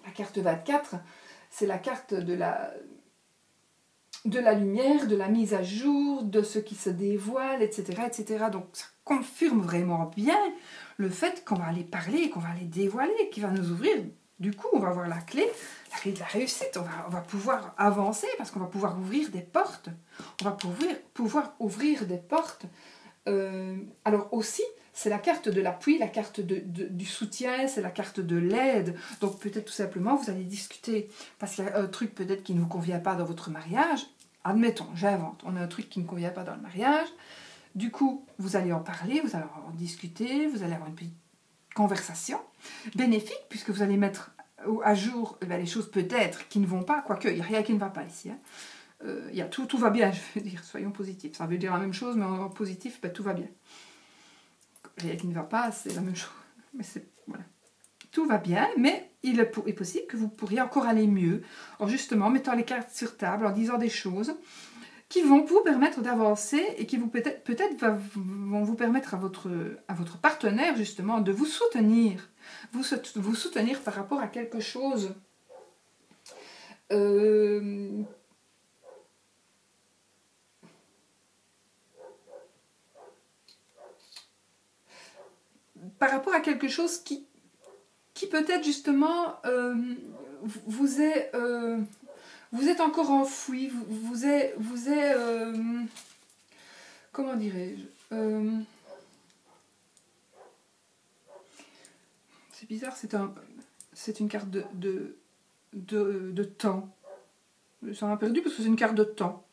La carte 24, c'est la carte de la, lumière, de la mise à jour, de ce qui se dévoile, etc. etc. Donc, ça confirme vraiment bien le fait qu'on va aller parler, qu'on va aller dévoiler, qui va nous ouvrir. Du coup, on va avoir la clé, la clé de la réussite. On va, pouvoir avancer parce qu'on va pouvoir ouvrir des portes. On va pouvoir, pouvoir ouvrir des portes. Euh, alors aussi, c'est la carte de l'appui, la carte du soutien, c'est la carte de l'aide. Donc peut-être tout simplement, vous allez discuter parce qu'il y a un truc peut-être qui ne vous convient pas dans votre mariage. Admettons, j'invente, on a un truc qui ne convient pas dans le mariage. Du coup, vous allez en parler, vous allez en discuter, vous allez avoir une petite conversation. Bénéfique, puisque vous allez mettre à jour eh ben, les choses peut-être qui ne vont pas, quoique il n'y a rien qui ne va pas ici. Hein. Euh, y a tout, tout va bien, je veux dire, soyons positifs. Ça veut dire la même chose, mais en positif, ben, tout va bien. Rien qui ne va pas, c'est la même chose. Mais voilà. Tout va bien, mais il est possible que vous pourriez encore aller mieux en justement mettant les cartes sur table, en disant des choses qui vont vous permettre d'avancer et qui peut-être peut vont vous permettre à votre, partenaire justement de vous soutenir, vous, vous soutenir par rapport à quelque chose euh, par rapport à quelque chose qui, peut-être justement euh, vous est euh, vous êtes encore enfoui, vous, êtes euh, comment dirais-je C'est bizarre, c'est un, une carte de, temps. Ça m'a perdu parce que c'est une carte de temps.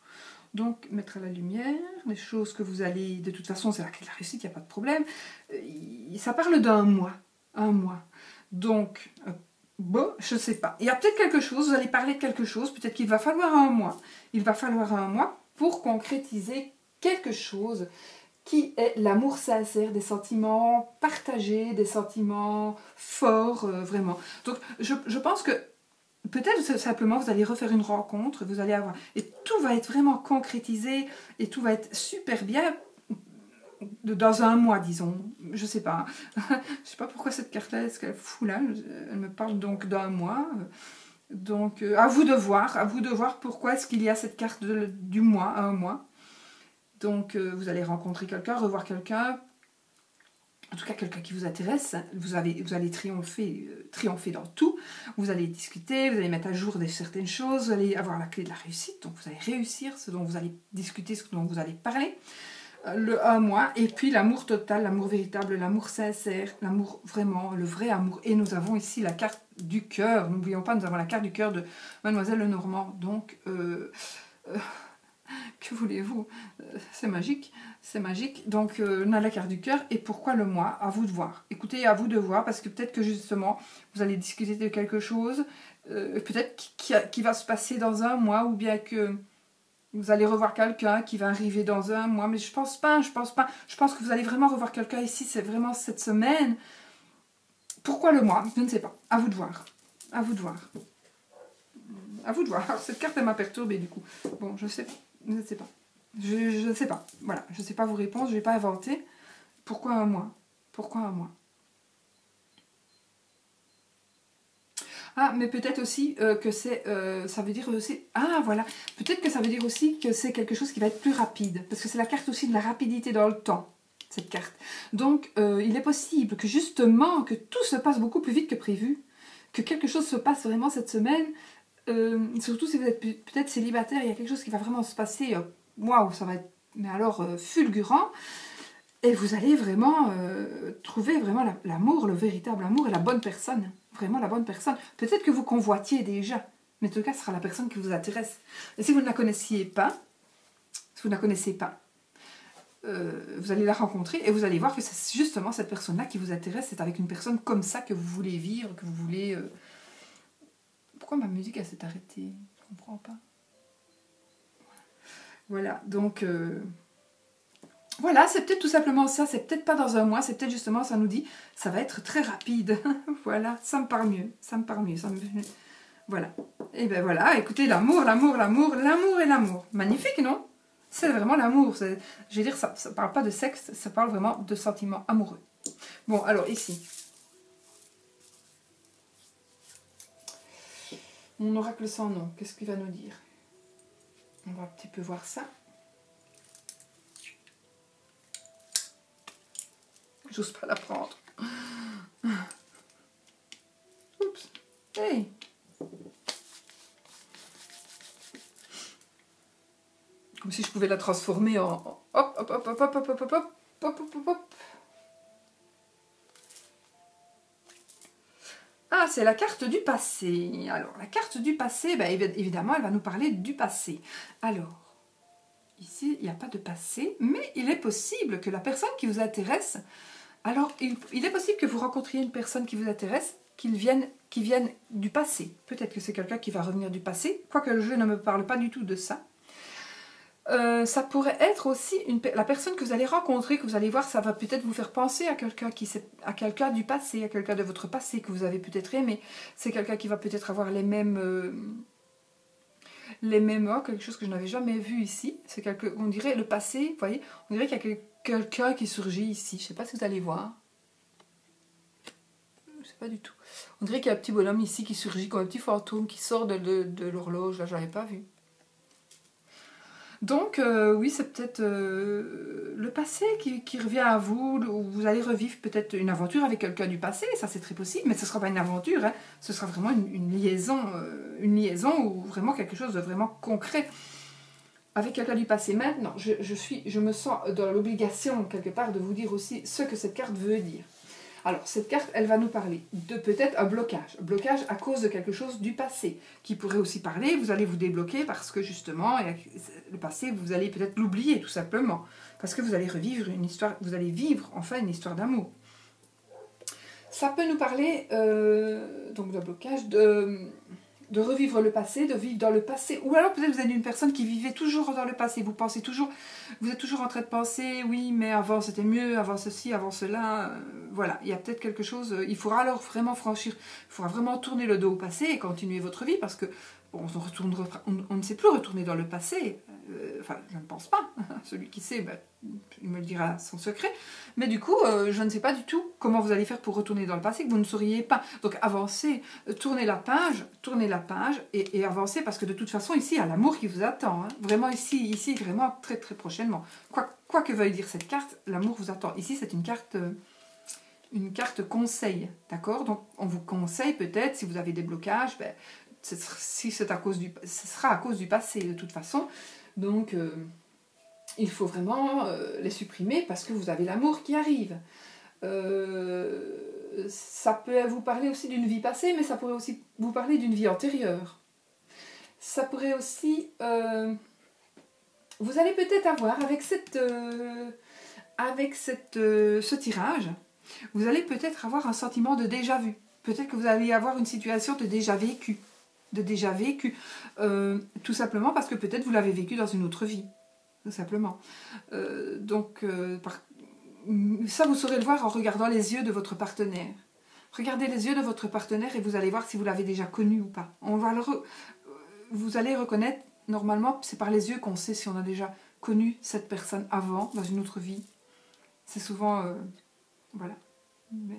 Donc, mettre à la lumière les choses que vous allez. De toute façon, c'est la, la réussite, il n'y a pas de problème. Ça parle d'un mois. Un mois. Donc, euh, bon, je ne sais pas. Il y a peut-être quelque chose, vous allez parler de quelque chose, peut-être qu'il va falloir un mois. Il va falloir un mois pour concrétiser quelque chose qui est l'amour sincère, des sentiments partagés, des sentiments forts, euh, vraiment. Donc, je pense que peut-être simplement vous allez refaire une rencontre, vous allez avoir et tout va être vraiment concrétisé et tout va être super bien dans un mois, disons. Je sais pas. je sais pas pourquoi cette carte-là, est-ce qu'elle fout là Elle me parle donc d'un mois. Donc, euh, à vous de voir, à vous de voir pourquoi est-ce qu'il y a cette carte du mois, un mois. Donc, euh, vous allez rencontrer quelqu'un, revoir quelqu'un, en tout cas quelqu'un qui vous intéresse, vous, allez triompher, euh, triompher dans tout, vous allez discuter, vous allez mettre à jour des certaines choses, vous allez avoir la clé de la réussite, donc vous allez réussir ce dont vous allez discuter, ce dont vous allez parler, euh, le un mois, et puis l'amour total, l'amour véritable, l'amour sincère, l'amour vraiment, le vrai amour. Et nous avons ici la carte du cœur, n'oublions pas, nous avons la carte du cœur de Mademoiselle Lenormand, donc... Euh, que voulez-vous? C'est magique c'est magique. Donc, euh, on a la carte du cœur. Et pourquoi le mois À vous de voir. Écoutez, à vous de voir, parce que peut-être que justement, vous allez discuter de quelque chose, euh, peut-être qui, va se passer dans un mois, ou bien que vous allez revoir quelqu'un qui va arriver dans un mois. Mais je pense pas, je pense pas. Je pense que vous allez vraiment revoir quelqu'un ici, c'est vraiment cette semaine. Pourquoi le mois Je ne sais pas. À vous de voir. À vous de voir. À vous de voir. Cette carte, elle m'a perturbée du coup. Bon, je sais pas. Je ne sais pas. Je ne sais pas. Voilà, je ne sais pas vous répondre, je ne vais pas inventer. Pourquoi un mois Pourquoi un mois Ah, mais peut-être aussi euh, que c'est, euh, ça veut dire aussi, ah voilà, peut-être que ça veut dire aussi que c'est quelque chose qui va être plus rapide, parce que c'est la carte aussi de la rapidité dans le temps, cette carte. Donc, euh, il est possible que justement, que tout se passe beaucoup plus vite que prévu, que quelque chose se passe vraiment cette semaine, surtout si vous êtes peut-être célibataire, il y a quelque chose qui va vraiment se passer waouh, ça va être mais alors euh, fulgurant. Et vous allez vraiment euh, trouver vraiment l'amour, le véritable amour et la bonne personne. Vraiment la bonne personne. Peut-être que vous convoitiez déjà, mais en tout cas, ce sera la personne qui vous intéresse. Et si vous ne la connaissiez pas, si vous ne la connaissez pas, euh, vous allez la rencontrer et vous allez voir que c'est justement cette personne-là qui vous intéresse. C'est avec une personne comme ça que vous voulez vivre, que vous voulez. Pourquoi ma musique s'est arrêtée? Je comprends pas. Voilà, donc euh, voilà, c'est peut-être tout simplement ça, c'est peut-être pas dans un mois, c'est peut-être justement, ça nous dit, ça va être très rapide. voilà, ça me parle mieux, ça me parle mieux. Voilà. Et ben voilà, écoutez, l'amour, l'amour, l'amour, l'amour et l'amour. Magnifique, non? C'est vraiment l'amour. Je veux dire, ça ne parle pas de sexe, ça parle vraiment de sentiments amoureux. Bon, alors ici. Mon oracle sans nom, qu'est-ce qu'il va nous dire on va un petit peu voir ça. J'ose pas la prendre. Oups. Hey. Comme si je pouvais la transformer en... Hop, hop, hop, hop, hop, hop, hop, hop, hop, hop, hop, hop. Ah, c'est la carte du passé. Alors, la carte du passé, ben, évidemment, elle va nous parler du passé. Alors, ici, il n'y a pas de passé, mais il est possible que la personne qui vous intéresse Alors, il, est possible que vous rencontriez une personne qui vous intéresse, qui vienne, qui vienne du passé. Peut-être que c'est quelqu'un qui va revenir du passé, quoique le jeu ne me parle pas du tout de ça. Euh, ça pourrait être aussi la personne que vous allez rencontrer, que vous allez voir, ça va peut-être vous faire penser à quelqu'un qui à quelqu'un du passé, à quelqu'un de votre passé que vous avez peut-être aimé. C'est quelqu'un qui va peut-être avoir les mêmes euh, les mêmes quelque chose que je n'avais jamais vu ici. C'est quelque, on dirait le passé, vous voyez, on dirait qu'il y a quelqu'un qui surgit ici. Je ne sais pas si vous allez voir. Je sais pas du tout. On dirait qu'il y a un petit bonhomme ici qui surgit comme un petit fantôme qui sort de, l'horloge. Là, je n'avais pas vu. Donc, euh, oui, c'est peut-être euh, le passé qui, revient à vous, où vous allez revivre peut-être une aventure avec quelqu'un du passé, ça c'est très possible, mais ce ne sera pas une aventure, hein. ce sera vraiment une, liaison, euh, une liaison ou vraiment quelque chose de vraiment concret avec quelqu'un du passé. Maintenant, je, suis, je me sens dans l'obligation quelque part de vous dire aussi ce que cette carte veut dire. Alors, cette carte, elle va nous parler de peut-être un blocage. blocage à cause de quelque chose du passé, qui pourrait aussi parler, vous allez vous débloquer parce que justement, le passé, vous allez peut-être l'oublier tout simplement. Parce que vous allez revivre une histoire, vous allez vivre enfin une histoire d'amour. Ça peut nous parler, euh, donc de blocage, de de revivre le passé, de vivre dans le passé. Ou alors peut-être vous êtes une personne qui vivait toujours dans le passé. Vous pensez toujours, vous êtes toujours en train de penser, oui, mais avant c'était mieux, avant ceci, avant cela. Euh, voilà, il y a peut-être quelque chose. Euh, il faudra alors vraiment franchir, il faudra vraiment tourner le dos au passé et continuer votre vie parce que on, ne sait plus retourner dans le passé. Euh, enfin, je ne pense pas. Celui qui sait, ben, il me le dira son secret. Mais du coup, euh, je ne sais pas du tout comment vous allez faire pour retourner dans le passé que vous ne sauriez pas. Donc avancez, euh, tournez la page, tournez la page et, avancez parce que de toute façon, ici, il y a l'amour qui vous attend. Hein. Vraiment ici, ici, vraiment très très prochainement. Quoi, quoi que veuille dire cette carte, l'amour vous attend. Ici, c'est une carte une carte conseil, d'accord? Donc on vous conseille peut-être, si vous avez des blocages, ben, ce sera à cause du passé de toute façon. Donc, euh, il faut vraiment euh, les supprimer parce que vous avez l'amour qui arrive. Euh, ça peut vous parler aussi d'une vie passée, mais ça pourrait aussi vous parler d'une vie antérieure. Ça pourrait aussi... vous allez peut-être avoir avec, cette, avec cette, ce tirage, vous allez peut-être avoir un sentiment de déjà vu. Peut-être que vous allez avoir une situation de déjà vécu de déjà vécu. Euh, tout simplement parce que peut-être vous l'avez vécu dans une autre vie. Tout simplement. Euh, donc, euh, ça, vous saurez le voir en regardant les yeux de votre partenaire. Regardez les yeux de votre partenaire et vous allez voir si vous l'avez déjà connu ou pas. On va le Vous allez reconnaître, normalement, c'est par les yeux qu'on sait si on a déjà connu cette personne avant, dans une autre vie. C'est souvent... voilà.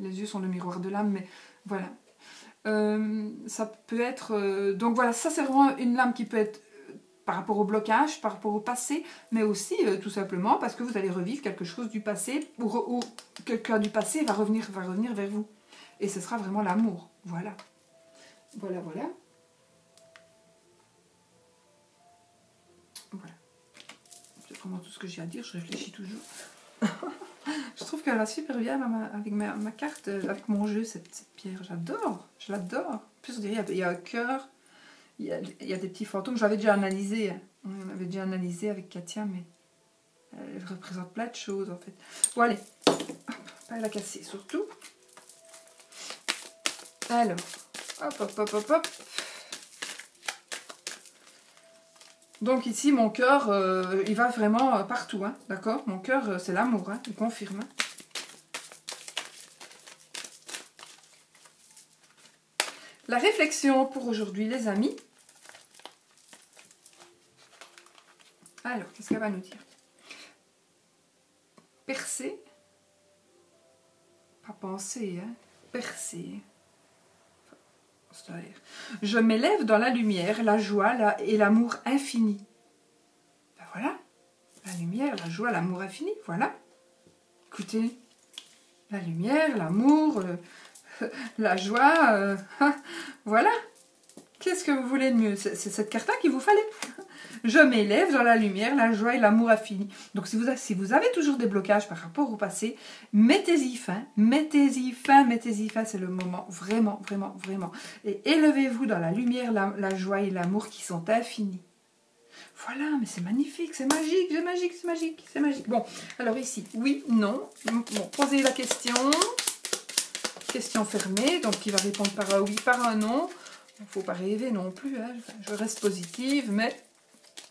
Les yeux sont le miroir de l'âme, mais voilà. Euh, ça peut être... Euh, donc voilà, ça c'est vraiment une lame qui peut être euh, par rapport au blocage, par rapport au passé, mais aussi tout simplement parce que vous allez revivre quelque chose du passé ou, quelqu'un du passé va revenir, va revenir vers vous. Et ce sera vraiment l'amour. Voilà. Voilà, voilà. Voilà. C'est vraiment tout ce que j'ai à dire, je réfléchis toujours. je trouve qu'elle va super bien avec ma, carte, euh, avec mon jeu, cette, pierre. J'adore, je l'adore. Plus, il y, a, un cœur, il y a, des petits fantômes. J'avais déjà analysé, hein. on avait déjà analysé avec Katia, mais elle représente plein de choses en fait. Bon, allez, pas la casser surtout. Alors, hop, hop, hop, hop, hop. Donc ici, mon cœur, euh, il va vraiment euh, partout, hein, d'accord? Mon cœur, euh, c'est l'amour, hein, il confirme. La réflexion pour aujourd'hui, les amis. Alors, qu'est-ce qu'elle va nous dire? Percer. Pas penser, hein Percer. Je m'élève dans la lumière, la joie et l'amour infini. Ben voilà, la lumière, la joie, l'amour infini, voilà. Écoutez, la lumière, l'amour, euh, la joie, euh, voilà. Qu'est-ce que vous voulez de mieux? C'est cette carte-là qu'il vous fallait? Je m'élève dans la lumière, la joie et l'amour infini. Donc si vous, avez toujours des blocages par rapport au passé, mettez-y fin, mettez-y fin, mettez-y fin, c'est le moment, vraiment, vraiment, vraiment. Et élevez-vous dans la lumière, la, joie et l'amour qui sont infinis. Voilà, mais c'est magnifique, c'est magique, c'est magique, c'est magique, c'est magique. Bon, alors ici, oui, non. Bon, posez la question. Question fermée, donc il va répondre par un oui, par un non. Il ne faut pas rêver non plus, hein. je reste positive, mais...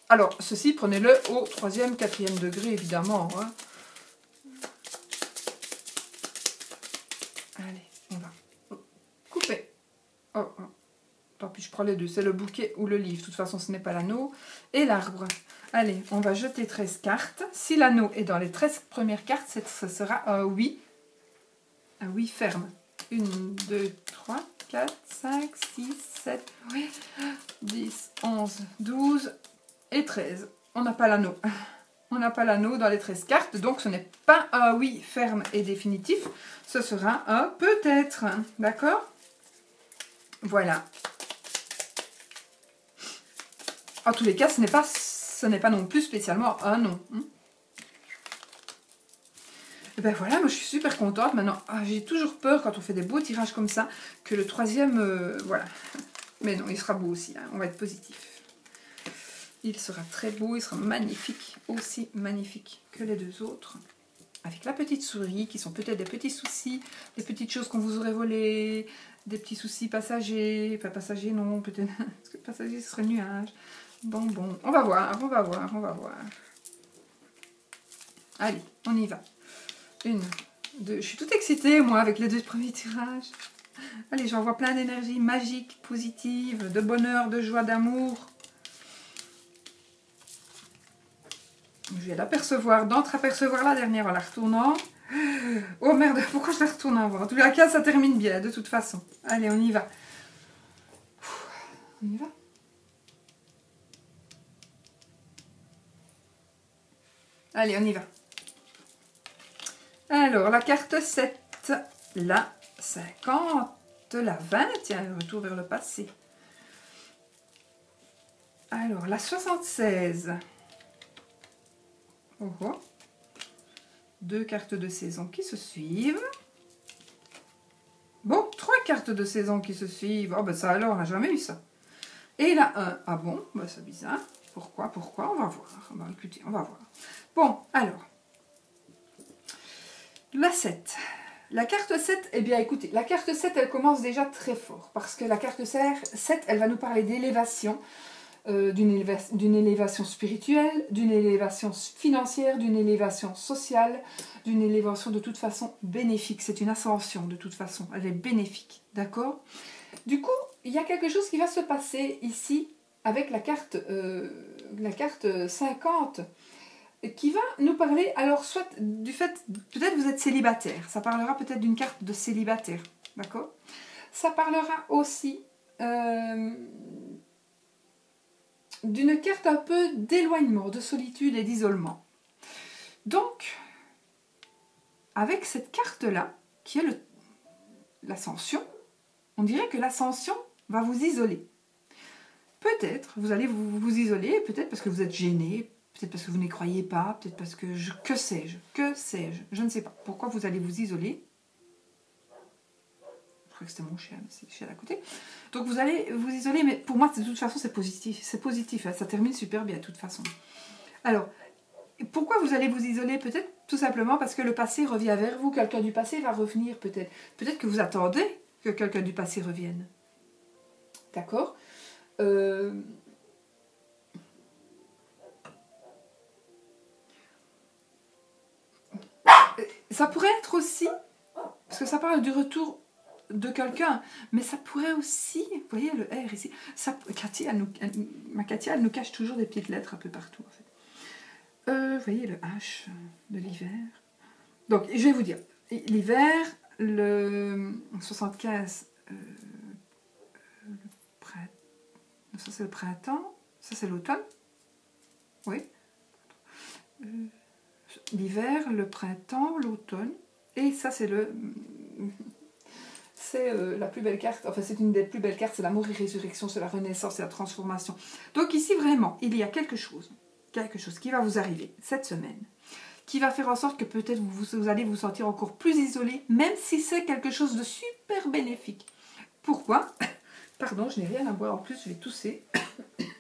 Alors, ceci, prenez-le au troisième, quatrième degré, évidemment. Hein. Allez, on va couper. Oh, oh. Tant pis, je prends les deux. C'est le bouquet ou le livre. De toute façon, ce n'est pas l'anneau. Et l'arbre. Allez, on va jeter 13 cartes. Si l'anneau est dans les 13 premières cartes, ce sera un oui. Un oui ferme. 1, 2, 3, 4, 5, 6, 7, 8, 10, 11, 12 et 13. On n'a pas l'anneau. On n'a pas l'anneau dans les 13 cartes, donc ce n'est pas un oui ferme et définitif. Ce sera un peut-être. D'accord? Voilà. En tous les cas, ce n'est pas, ce pas non plus spécialement un non. Hein. Et ben voilà, moi je suis super contente. Maintenant, ah, j'ai toujours peur quand on fait des beaux tirages comme ça, que le troisième, euh, voilà. Mais non, il sera beau aussi, hein. on va être positif. Il sera très beau, il sera magnifique, aussi magnifique que les deux autres. Avec la petite souris, qui sont peut-être des petits soucis, des petites choses qu'on vous aurait volées, des petits soucis passagers, pas passagers non, peut-être, parce que passagers ce serait nuage. Bon, bon, on va voir, on va voir, on va voir. Allez, on y va. Une, deux, je suis toute excitée, moi, avec les deux premiers tirages. Allez, j'envoie plein d'énergie magique, positive, de bonheur, de joie, d'amour. Je vais l'apercevoir, d'entre-apercevoir la dernière en la retournant. Oh merde, pourquoi je la retourne en En tout cas, ça termine bien, de toute façon. Allez, on y va. On y va Allez, on y va. Alors, la carte 7, la 50, la 20, tiens, retour vers le passé. Alors, la 76. Deux cartes de saison qui se suivent. Bon, trois cartes de saison qui se suivent. Oh, ben ça alors, on n'a jamais eu ça. Et la 1. Ah bon, ben, c'est bizarre. Pourquoi, pourquoi? On va voir. Écouter, on va voir. Bon, alors. La 7. La carte 7, eh bien écoutez, la carte 7, elle commence déjà très fort. Parce que la carte 7, elle va nous parler d'élévation, euh, d'une élévation spirituelle, d'une élévation financière, d'une élévation sociale, d'une élévation de toute façon bénéfique. C'est une ascension de toute façon, elle est bénéfique, d'accord? Du coup, il y a quelque chose qui va se passer ici avec la carte, euh, la carte 50 qui va nous parler, alors soit du fait, peut-être vous êtes célibataire, ça parlera peut-être d'une carte de célibataire, d'accord? Ça parlera aussi euh, d'une carte un peu d'éloignement, de solitude et d'isolement. Donc, avec cette carte-là, qui est l'ascension, on dirait que l'ascension va vous isoler. Peut-être, vous allez vous, isoler, peut-être parce que vous êtes gêné, peut-être parce que vous n'y croyez pas, peut-être parce que je, que sais-je, que sais-je, je ne sais pas. Pourquoi vous allez vous isoler Je crois que c'était mon chien, c'est le chien à côté. Donc vous allez vous isoler, mais pour moi, de toute façon, c'est positif. C'est positif, hein. ça termine super bien, de toute façon. Alors, pourquoi vous allez vous isoler Peut-être? Tout simplement parce que le passé revient vers vous, quelqu'un du passé va revenir peut-être. Peut-être que vous attendez que quelqu'un du passé revienne. D'accord? Euh, Ça pourrait être aussi, parce que ça parle du retour de quelqu'un, mais ça pourrait aussi, vous voyez le R ici, Cathy, nous, ma Katia, elle nous cache toujours des petites lettres un peu partout en. Euh, vous voyez le H de l'hiver. Donc, je vais vous dire, l'hiver, le 75, euh, ça c'est le printemps, ça c'est l'automne, oui. Euh, l'hiver, le printemps, l'automne. Et ça, c'est le. C'est euh, la plus belle carte, enfin c'est une des plus belles cartes, c'est l'amour et résurrection, c'est la renaissance et la transformation. Donc ici vraiment, il y a quelque chose, quelque chose qui va vous arriver cette semaine, qui va faire en sorte que peut-être vous, vous, allez vous sentir encore plus isolé, même si c'est quelque chose de super bénéfique. Pourquoi? Pardon, je n'ai rien à boire en plus, je vais tousser.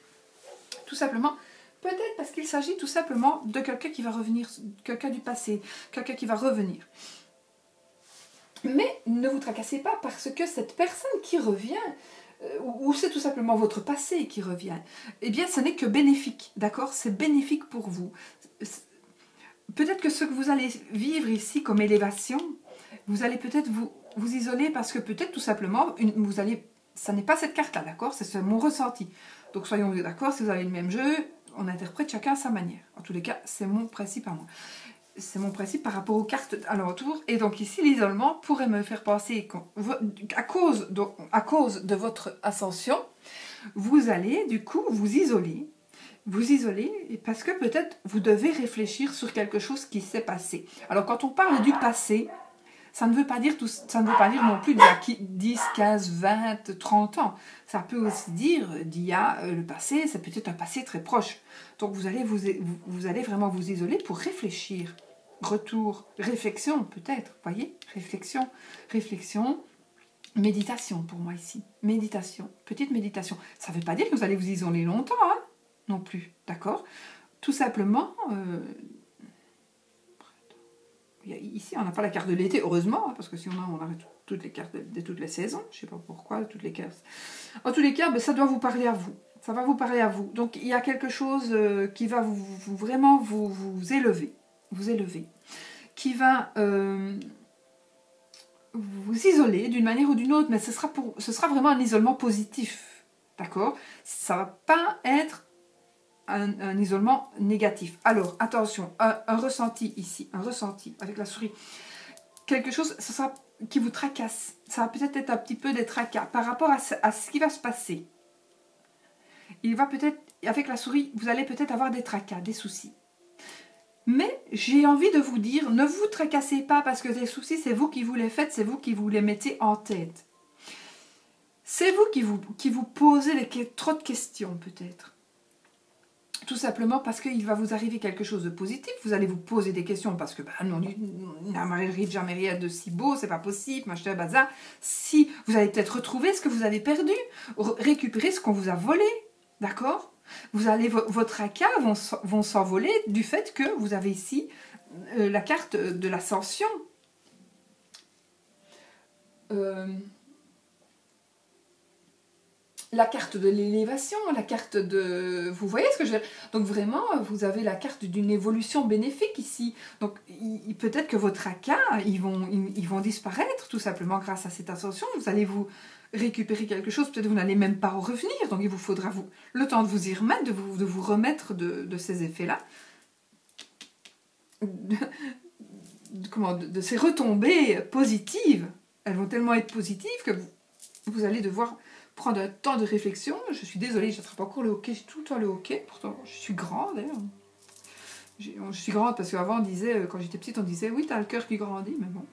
Tout simplement peut-être parce qu'il s'agit tout simplement de quelqu'un qui va revenir, quelqu'un du passé, quelqu'un qui va revenir. Mais ne vous tracassez pas parce que cette personne qui revient, euh, ou c'est tout simplement votre passé qui revient, eh bien, ce n'est que bénéfique, d'accord? C'est bénéfique pour vous. Peut-être que ce que vous allez vivre ici comme élévation, vous allez peut-être vous, isoler parce que peut-être tout simplement, vous allez, ça n'est pas cette carte-là, d'accord? C'est mon ressenti. Donc soyons d'accord, si vous avez le même jeu, on interprète chacun à sa manière. En tous les cas, c'est mon principe à moi c'est mon principe par rapport aux cartes alentour. Et donc ici, l'isolement pourrait me faire penser qu'à cause, de, cause de votre ascension, vous allez du coup vous isoler. Vous isoler parce que peut-être vous devez réfléchir sur quelque chose qui s'est passé. Alors quand on parle du passé, ça ne veut pas dire tout, ça ne veut pas dire non plus d'il y a 10, 15, 20, 30 ans. Ça peut aussi dire d'il y a euh, le passé, c'est peut-être un passé très proche. Donc vous allez, vous, vous allez vraiment vous isoler pour réfléchir retour, réflexion peut-être, voyez, réflexion, réflexion, méditation pour moi ici, méditation, petite méditation. Ça ne veut pas dire que vous allez vous isoler longtemps, hein, non plus, d'accord? Tout simplement, euh, ici on n'a pas la carte de l'été, heureusement, hein, parce que si on a, aurait toutes les cartes de, toutes les saisons, je ne sais pas pourquoi, toutes les cartes. En tous les cas, ben, ça doit vous parler à vous. Ça va vous parler à vous. Donc il y a quelque chose euh, qui va vraiment vous élever vous élever, qui va euh, vous isoler d'une manière ou d'une autre, mais ce sera, vraiment un isolement positif. D'accord? Ça va pas être un, isolement négatif. Alors, attention, un, ressenti ici, un ressenti avec la souris. Quelque chose, qui vous tracasse. Ça va peut-être être un petit peu des tracas par rapport à ce, à ce qui va se passer. Il va peut-être, avec la souris, vous allez peut-être avoir des tracas, des soucis. Mais j'ai envie de vous dire, ne vous tracassez pas parce que les soucis, c'est vous qui vous les faites, c'est vous qui vous les mettez en tête. C'est vous qui vous, posez trop de questions peut-être. Tout simplement parce qu'il va vous arriver quelque chose de positif, vous allez vous poser des questions parce que bah, non, n'arrive jamais rien de si beau, c'est pas possible, machin, bazar. Si vous allez peut-être retrouver ce que vous avez perdu, récupérer ce qu'on vous a volé, d'accord? Vous allez, votre AK vont, s'envoler du fait que vous avez ici euh, la carte de l'ascension. Euh, la carte de l'élévation, la carte de... Vous voyez ce que je veux dire? Donc vraiment, vous avez la carte d'une évolution bénéfique ici. Donc peut-être que votre AK, ils vont, ils vont disparaître tout simplement grâce à cette ascension. Vous allez vous récupérer quelque chose, peut-être vous n'allez même pas revenir, donc il vous faudra vous, le temps de vous y remettre, de vous, de vous remettre de, ces effets-là, comment, de, ces retombées positives. Elles vont tellement être positives que vous, vous allez devoir prendre un temps de réflexion. Je suis désolée, je pas encore le hockey, j'ai tout le temps le hockey, pourtant je suis grande d'ailleurs. Je suis grande parce qu'avant on disait, quand j'étais petite, on disait oui, t'as le cœur qui grandit, mais bon.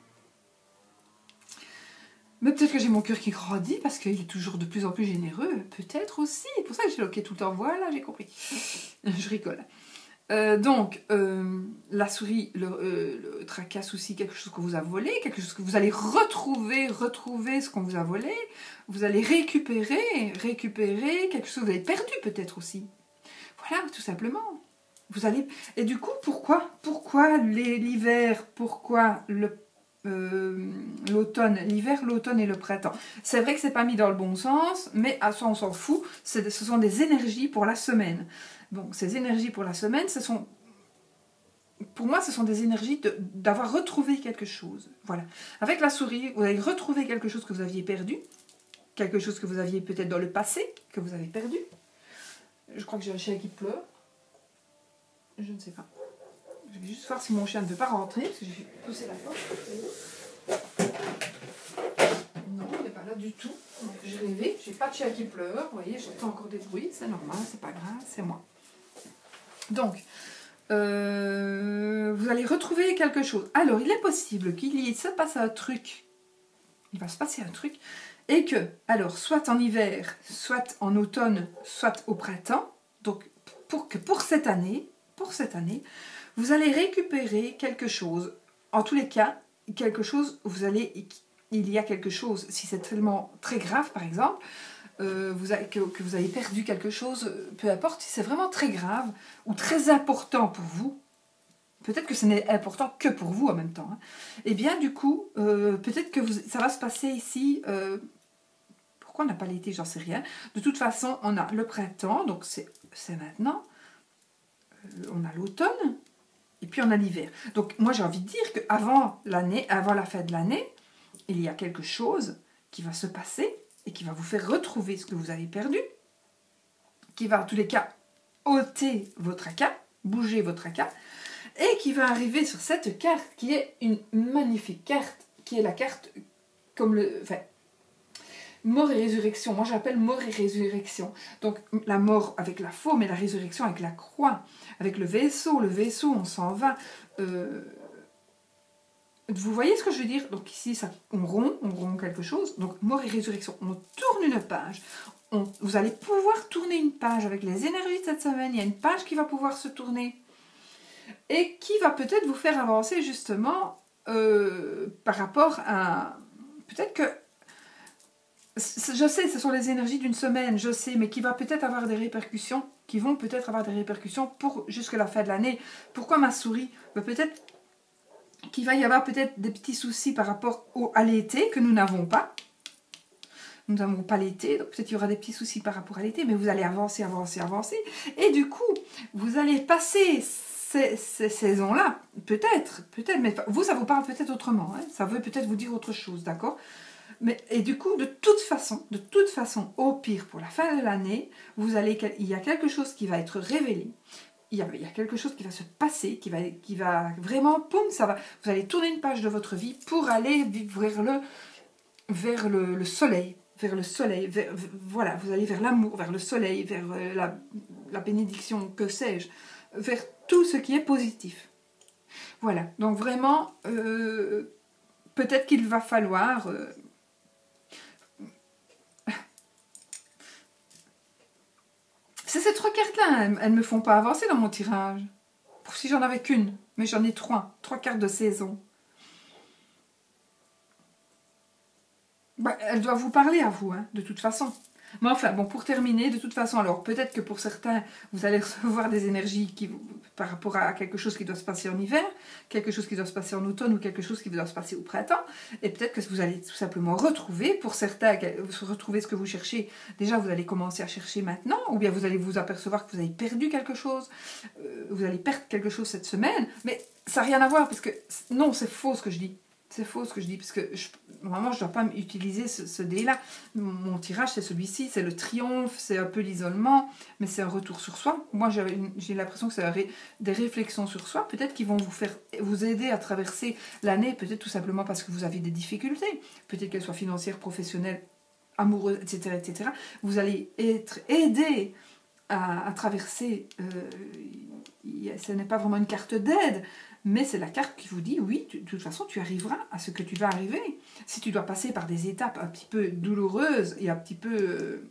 Mais peut-être que j'ai mon cœur qui grandit parce qu'il est toujours de plus en plus généreux. Peut-être aussi. C'est pour ça que j'ai loqué tout le temps. Voilà, j'ai compris. Je rigole. Euh, donc, euh, la souris le, euh, tracasse aussi quelque chose que vous a volé, quelque chose que vous allez retrouver, retrouver ce qu'on vous a volé. Vous allez récupérer, récupérer quelque chose que vous avez perdu peut-être aussi. Voilà, tout simplement. Vous allez et du coup, pourquoi, pourquoi l'hiver, pourquoi le euh, l'automne, l'hiver, l'automne et le printemps? C'est vrai que c'est pas mis dans le bon sens, mais à ça on s'en fout. Ce sont des énergies pour la semaine. Bon, ces énergies pour la semaine, ce sont, pour moi, ce sont des énergies d'avoir retrouvé quelque chose. Voilà. Avec la souris, vous allez retrouver quelque chose que vous aviez perdu, quelque chose que vous aviez peut-être dans le passé que vous avez perdu. Je crois que j'ai un chien qui pleure. Je ne sais pas. Je vais juste voir si mon chien ne veut pas rentrer, parce que j'ai poussé la porte. Non, il n'est pas là du tout. J'ai rêvé, j'ai pas de chien qui pleure. Vous voyez, j'entends encore des bruits, c'est normal, c'est pas grave, c'est moi. Donc, euh, vous allez retrouver quelque chose. Alors, il est possible qu'il se passe un truc. Il va se passer un truc. Et que, alors, soit en hiver, soit en automne, soit au printemps, donc pour que pour cette année, pour cette année, vous allez récupérer quelque chose. En tous les cas, quelque chose, vous allez, il y a quelque chose, si c'est tellement très grave par exemple, euh, que, vous avez perdu quelque chose, euh, peu importe, si c'est vraiment très grave ou très important pour vous, peut-être que ce n'est important que pour vous en même temps, hein, eh bien du coup, euh, peut-être que ça va se passer ici. pourquoi on n'a pas l'été, j'en sais rien. De toute façon, on a le printemps, donc c'est maintenant. On a l'automne, et puis on a l'hiver. Donc moi j'ai envie de dire qu'avant la fin de l'année, il y a quelque chose qui va se passer et qui va vous faire retrouver ce que vous avez perdu, qui va en tous les cas ôter votre tracas, bouger votre tracas, et qui va arriver sur cette carte qui est une magnifique carte, qui est la carte comme le... Enfin, mort et résurrection. Moi j'appelle mort et résurrection. Donc la mort avec la faume et la résurrection avec la croix, avec le vaisseau. Le vaisseau, on s'en va. Euh, Vous voyez ce que je veux dire? Donc ici, ça, on rompt, on rompt quelque chose. Donc mort et résurrection. On tourne une page. Vous allez pouvoir tourner une page avec les énergies de cette semaine. Il y a une page qui va pouvoir se tourner et qui va peut-être vous faire avancer justement euh, par rapport à... Peut-être que... Je sais, ce sont les énergies d'une semaine, je sais, mais qui va peut-être avoir des répercussions, qui vont peut-être avoir des répercussions pour jusque la fin de l'année. Pourquoi ma souris Peut-être qu'il va y avoir peut-être des petits soucis par rapport au, à l'été que nous n'avons pas. Nous n'avons pas l'été, donc peut-être il y aura des petits soucis par rapport à l'été, mais vous allez avancer, avancer, avancer. Et du coup, vous allez passer ces, saisons-là, peut-être, peut-être, mais vous, ça vous parle peut-être autrement, hein, ça veut peut-être vous dire autre chose, d'accord? Mais, et du coup, de toute façon, de toute façon, au pire, pour la fin de l'année, vous allez, il y a quelque chose qui va être révélé. Il y, a, quelque chose qui va se passer, qui va, qui va vraiment, poum, ça va. Vous allez tourner une page de votre vie pour aller vers le, vers le, le soleil, vers le soleil, voilà, vous allez vers l'amour, vers le soleil, vers euh, la, la bénédiction, que sais-je, vers tout ce qui est positif. Voilà, donc vraiment, euh, peut-être qu'il va falloir... euh, C'est ces trois cartes-là, elles, elles me font pas avancer dans mon tirage. Pour si j'en avais qu'une, mais j'en ai trois, trois cartes de saison. Bah, elle doit vous parler à vous, hein, de toute façon. Mais enfin, bon, pour terminer, de toute façon, alors peut-être que pour certains, vous allez recevoir des énergies qui, par rapport à quelque chose qui doit se passer en hiver, quelque chose qui doit se passer en automne ou quelque chose qui doit se passer au printemps. Et peut-être que vous allez tout simplement retrouver, pour certains, que- retrouver ce que vous cherchez. Déjà, vous allez commencer à chercher maintenant, ou bien vous allez vous apercevoir que vous avez perdu quelque chose, euh, vous allez perdre quelque chose cette semaine. Mais ça n'a rien à voir, parce que non, c'est faux ce que je dis. C'est faux ce que je dis, parce que je- normalement, je ne dois pas utiliser ce, ce dé-là. Mon tirage, c'est celui-ci, c'est le triomphe, c'est un peu l'isolement, mais c'est un retour sur soi. Moi, j'ai l'impression que c'est des réflexions sur soi, peut-être qui vont vous faire vous aider à traverser l'année, peut-être tout simplement parce que vous avez des difficultés, peut-être qu'elles soient financières, professionnelles, amoureuses, etc., etc. Vous allez être aidé à, traverser. euh, ce n'est pas vraiment une carte d'aide, mais c'est la carte qui vous dit oui, de toute façon, tu arriveras à ce que tu vas arriver. Si tu dois passer par des étapes un petit peu douloureuses et un petit peu. euh,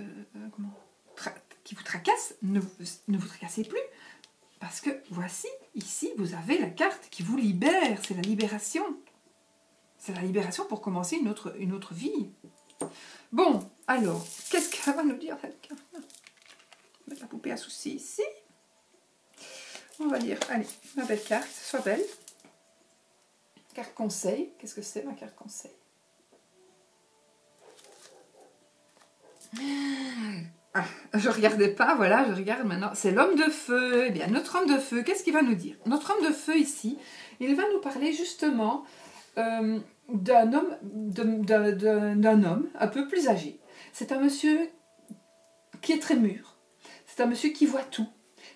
euh, euh, comment qui vous tracassent, ne, ne vous tracassez plus. Parce que voici, ici, vous avez la carte qui vous libère. C'est la libération. C'est la libération pour commencer une autre, une autre vie. Bon, alors, qu'est-ce qu'elle va nous dire cette carte Mettre la poupée à souci ici. Va dire, allez, ma belle carte, sois belle. Carte conseil, qu'est-ce que c'est ma carte conseil? Ah, je regardais pas, voilà, je regarde maintenant. C'est l'homme de feu. Eh bien, notre homme de feu, qu'est-ce qu'il va nous dire? Notre homme de feu ici, il va nous parler justement euh, d'un homme, d'un homme un peu plus âgé. C'est un monsieur qui est très mûr. C'est un monsieur qui voit tout.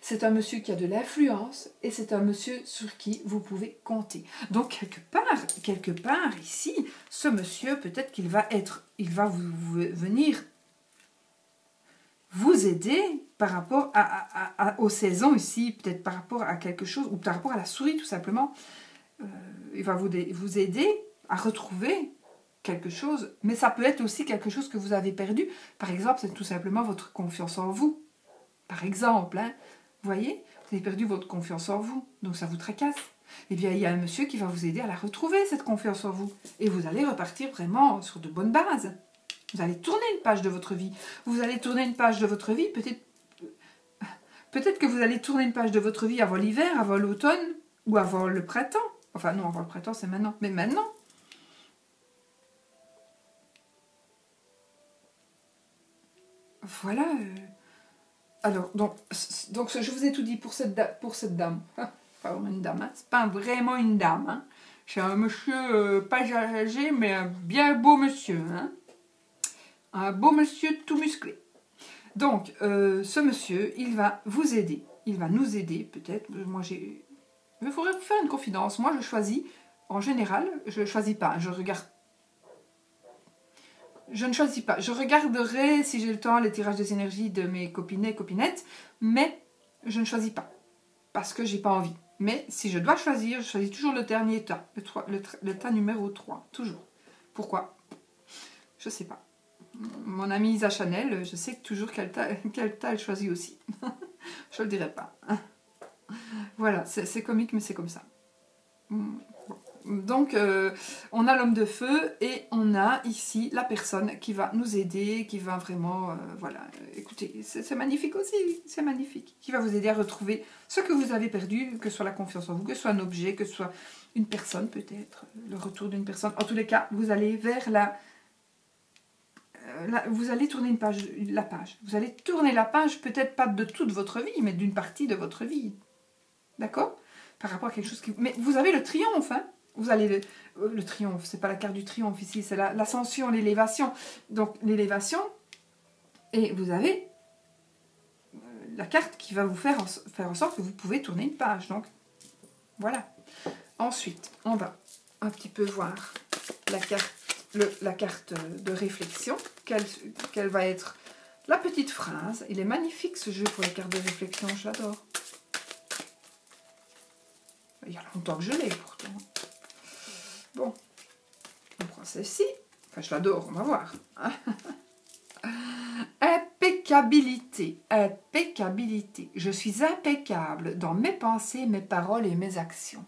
C'est un monsieur qui a de l'influence et c'est un monsieur sur qui vous pouvez compter. Donc quelque part, quelque part ici, ce monsieur peut-être qu'il va être, il va vous, venir vous aider par rapport à, à- à- aux saisons ici, peut-être par rapport à quelque chose ou par rapport à la souris tout simplement. Euh, il va vous, vous aider à retrouver quelque chose, mais ça peut être aussi quelque chose que vous avez perdu. Par exemple, c'est tout simplement votre confiance en vous. Par exemple, hein, vous voyez, vous avez perdu votre confiance en vous, donc ça vous tracasse. Eh bien, il y a un monsieur qui va vous aider à la retrouver, cette confiance en vous. Et vous allez repartir vraiment sur de bonnes bases. Vous allez tourner une page de votre vie. Vous allez tourner une page de votre vie, peut-être peut-être que vous allez tourner une page de votre vie avant l'hiver, avant l'automne ou avant le printemps. Enfin non, avant le printemps, c'est maintenant. Mais maintenant. Voilà. Alors, donc, donc je vous ai tout dit pour cette, pour cette dame. Pas vraiment une dame, hein. c'est pas vraiment une dame. hein. C'est un monsieur euh, pas âgé, mais un bien beau monsieur. hein. Un beau monsieur tout musclé. Donc, euh, ce monsieur, il va vous aider. Il va nous aider, peut-être. Moi, j'ai. Il faudrait vous faire une confidence. Moi, je choisis. En général, je choisis pas. Je regarde. Je ne choisis pas. Je regarderai, si j'ai le temps, les tirages des énergies de mes copinets et copinettes, mais je ne choisis pas. Parce que j'ai pas envie. Mais si je dois choisir, je choisis toujours le dernier tas. Le, tas numéro 3. Toujours. Pourquoi? Je sais pas. Mon amie Isa Chanel, je sais toujours quel tas, quel tas elle choisit aussi. je le dirai pas. Voilà, c'est c'est comique, mais c'est comme ça. Donc, euh, on a l'homme de feu et on a ici la personne qui va nous aider, qui va vraiment, euh, voilà, euh, écoutez, c'est magnifique aussi, c'est magnifique, qui va vous aider à retrouver ce que vous avez perdu, que ce soit la confiance en vous, que ce soit un objet, que ce soit une personne peut-être, le retour d'une personne. En tous les cas, vous allez vers la, vous allez tourner la page. Vous allez tourner la page, peut-être pas de toute votre vie, mais d'une partie de votre vie. D'accord? Par rapport à quelque chose qui. Mais vous avez le triomphe, hein? Vous allez le, le triomphe, c'est pas la carte du triomphe ici, c'est la- l'ascension, l'élévation. Donc l'élévation, et vous avez euh, la carte qui va vous faire en, faire en sorte que vous pouvez tourner une page. Donc voilà. Ensuite, on va un petit peu voir la carte, de réflexion, quelle, quelle va être la petite phrase. Il est magnifique ce jeu pour les cartes de réflexion, j'adore. Il y a longtemps que je l'ai pourtant. Bon, on prend celle-ci. Enfin, je l'adore, on va voir. Impeccabilité, impeccabilité. Je suis impeccable dans mes pensées, mes paroles et mes actions.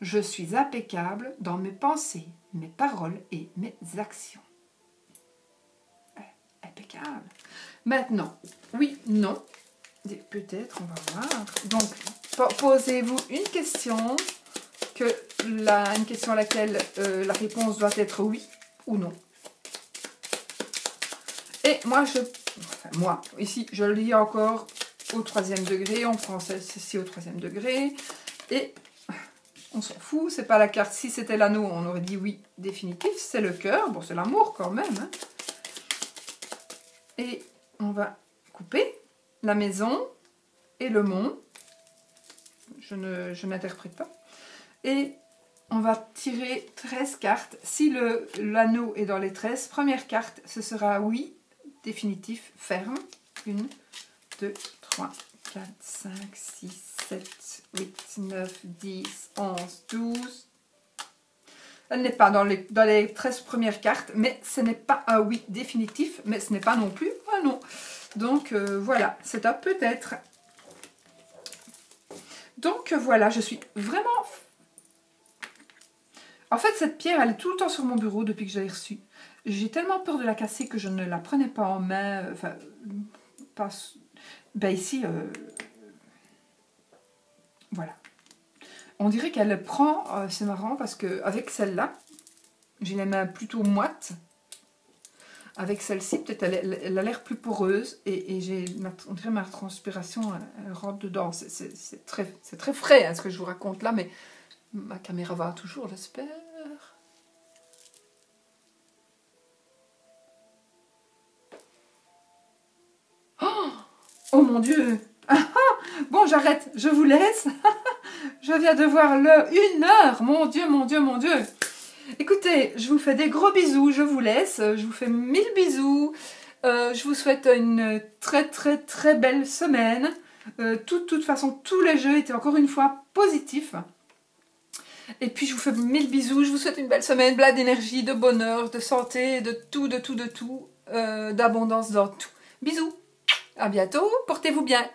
Je suis impeccable dans mes pensées, mes paroles et mes actions. Impeccable. Maintenant, oui, non. Peut-être, on va voir. Donc, po- posez-vous une question, que la, une question à laquelle euh, la réponse doit être oui ou non. Et moi, je, enfin, moi, ici, je le lis encore au troisième degré. On prend ce- ceci au troisième degré. Et on s'en fout, c'est pas la carte. Si c'était l'anneau, on aurait dit oui, définitif. C'est le cœur, bon, c'est l'amour quand même. hein. Et on va couper la maison et le mont. Je ne je n'interprète pas. Et on va tirer 13 cartes. Si l'anneau est dans les 13, première carte, ce sera oui, définitif, ferme. 1, 2, 3, 4, 5, 6, 7, 8, 9, 10, 11, 12. Elle n'est pas dans les, dans les 13 premières cartes, mais ce n'est pas un oui définitif, mais ce n'est pas non plus un non. Donc euh, voilà, c'est un peut-être. Donc voilà, je suis vraiment... En fait, cette pierre, elle est tout le temps sur mon bureau depuis que je l'ai reçue. J'ai tellement peur de la casser que je ne la prenais pas en main. euh, Enfin, pas... Ben ici, euh, voilà. On dirait qu'elle prend, euh, c'est marrant parce que avec celle-là, j'ai les mains plutôt moites. Avec celle-ci, peut-être elle, a l'air plus poreuse et, j'ai, on dirait ma transpiration, rentre dedans. C'est très frais hein, ce que je vous raconte là, mais ma caméra va toujours, j'espère. Oh mon Dieu Ah, ah Bon, j'arrête, je vous laisse. je viens de voir le une heure. Mon Dieu, mon Dieu, mon Dieu. Écoutez, je vous fais des gros bisous, je vous laisse, je vous fais mille bisous, Euh, je vous souhaite une très très très belle semaine. Euh, de toute façon, tous les jeux étaient encore une fois positifs. Et puis je vous fais mille bisous, je vous souhaite une belle semaine, plein d'énergie, de bonheur, de santé, de tout, de tout, de tout, euh, d'abondance dans tout. Bisous, à bientôt, portez-vous bien.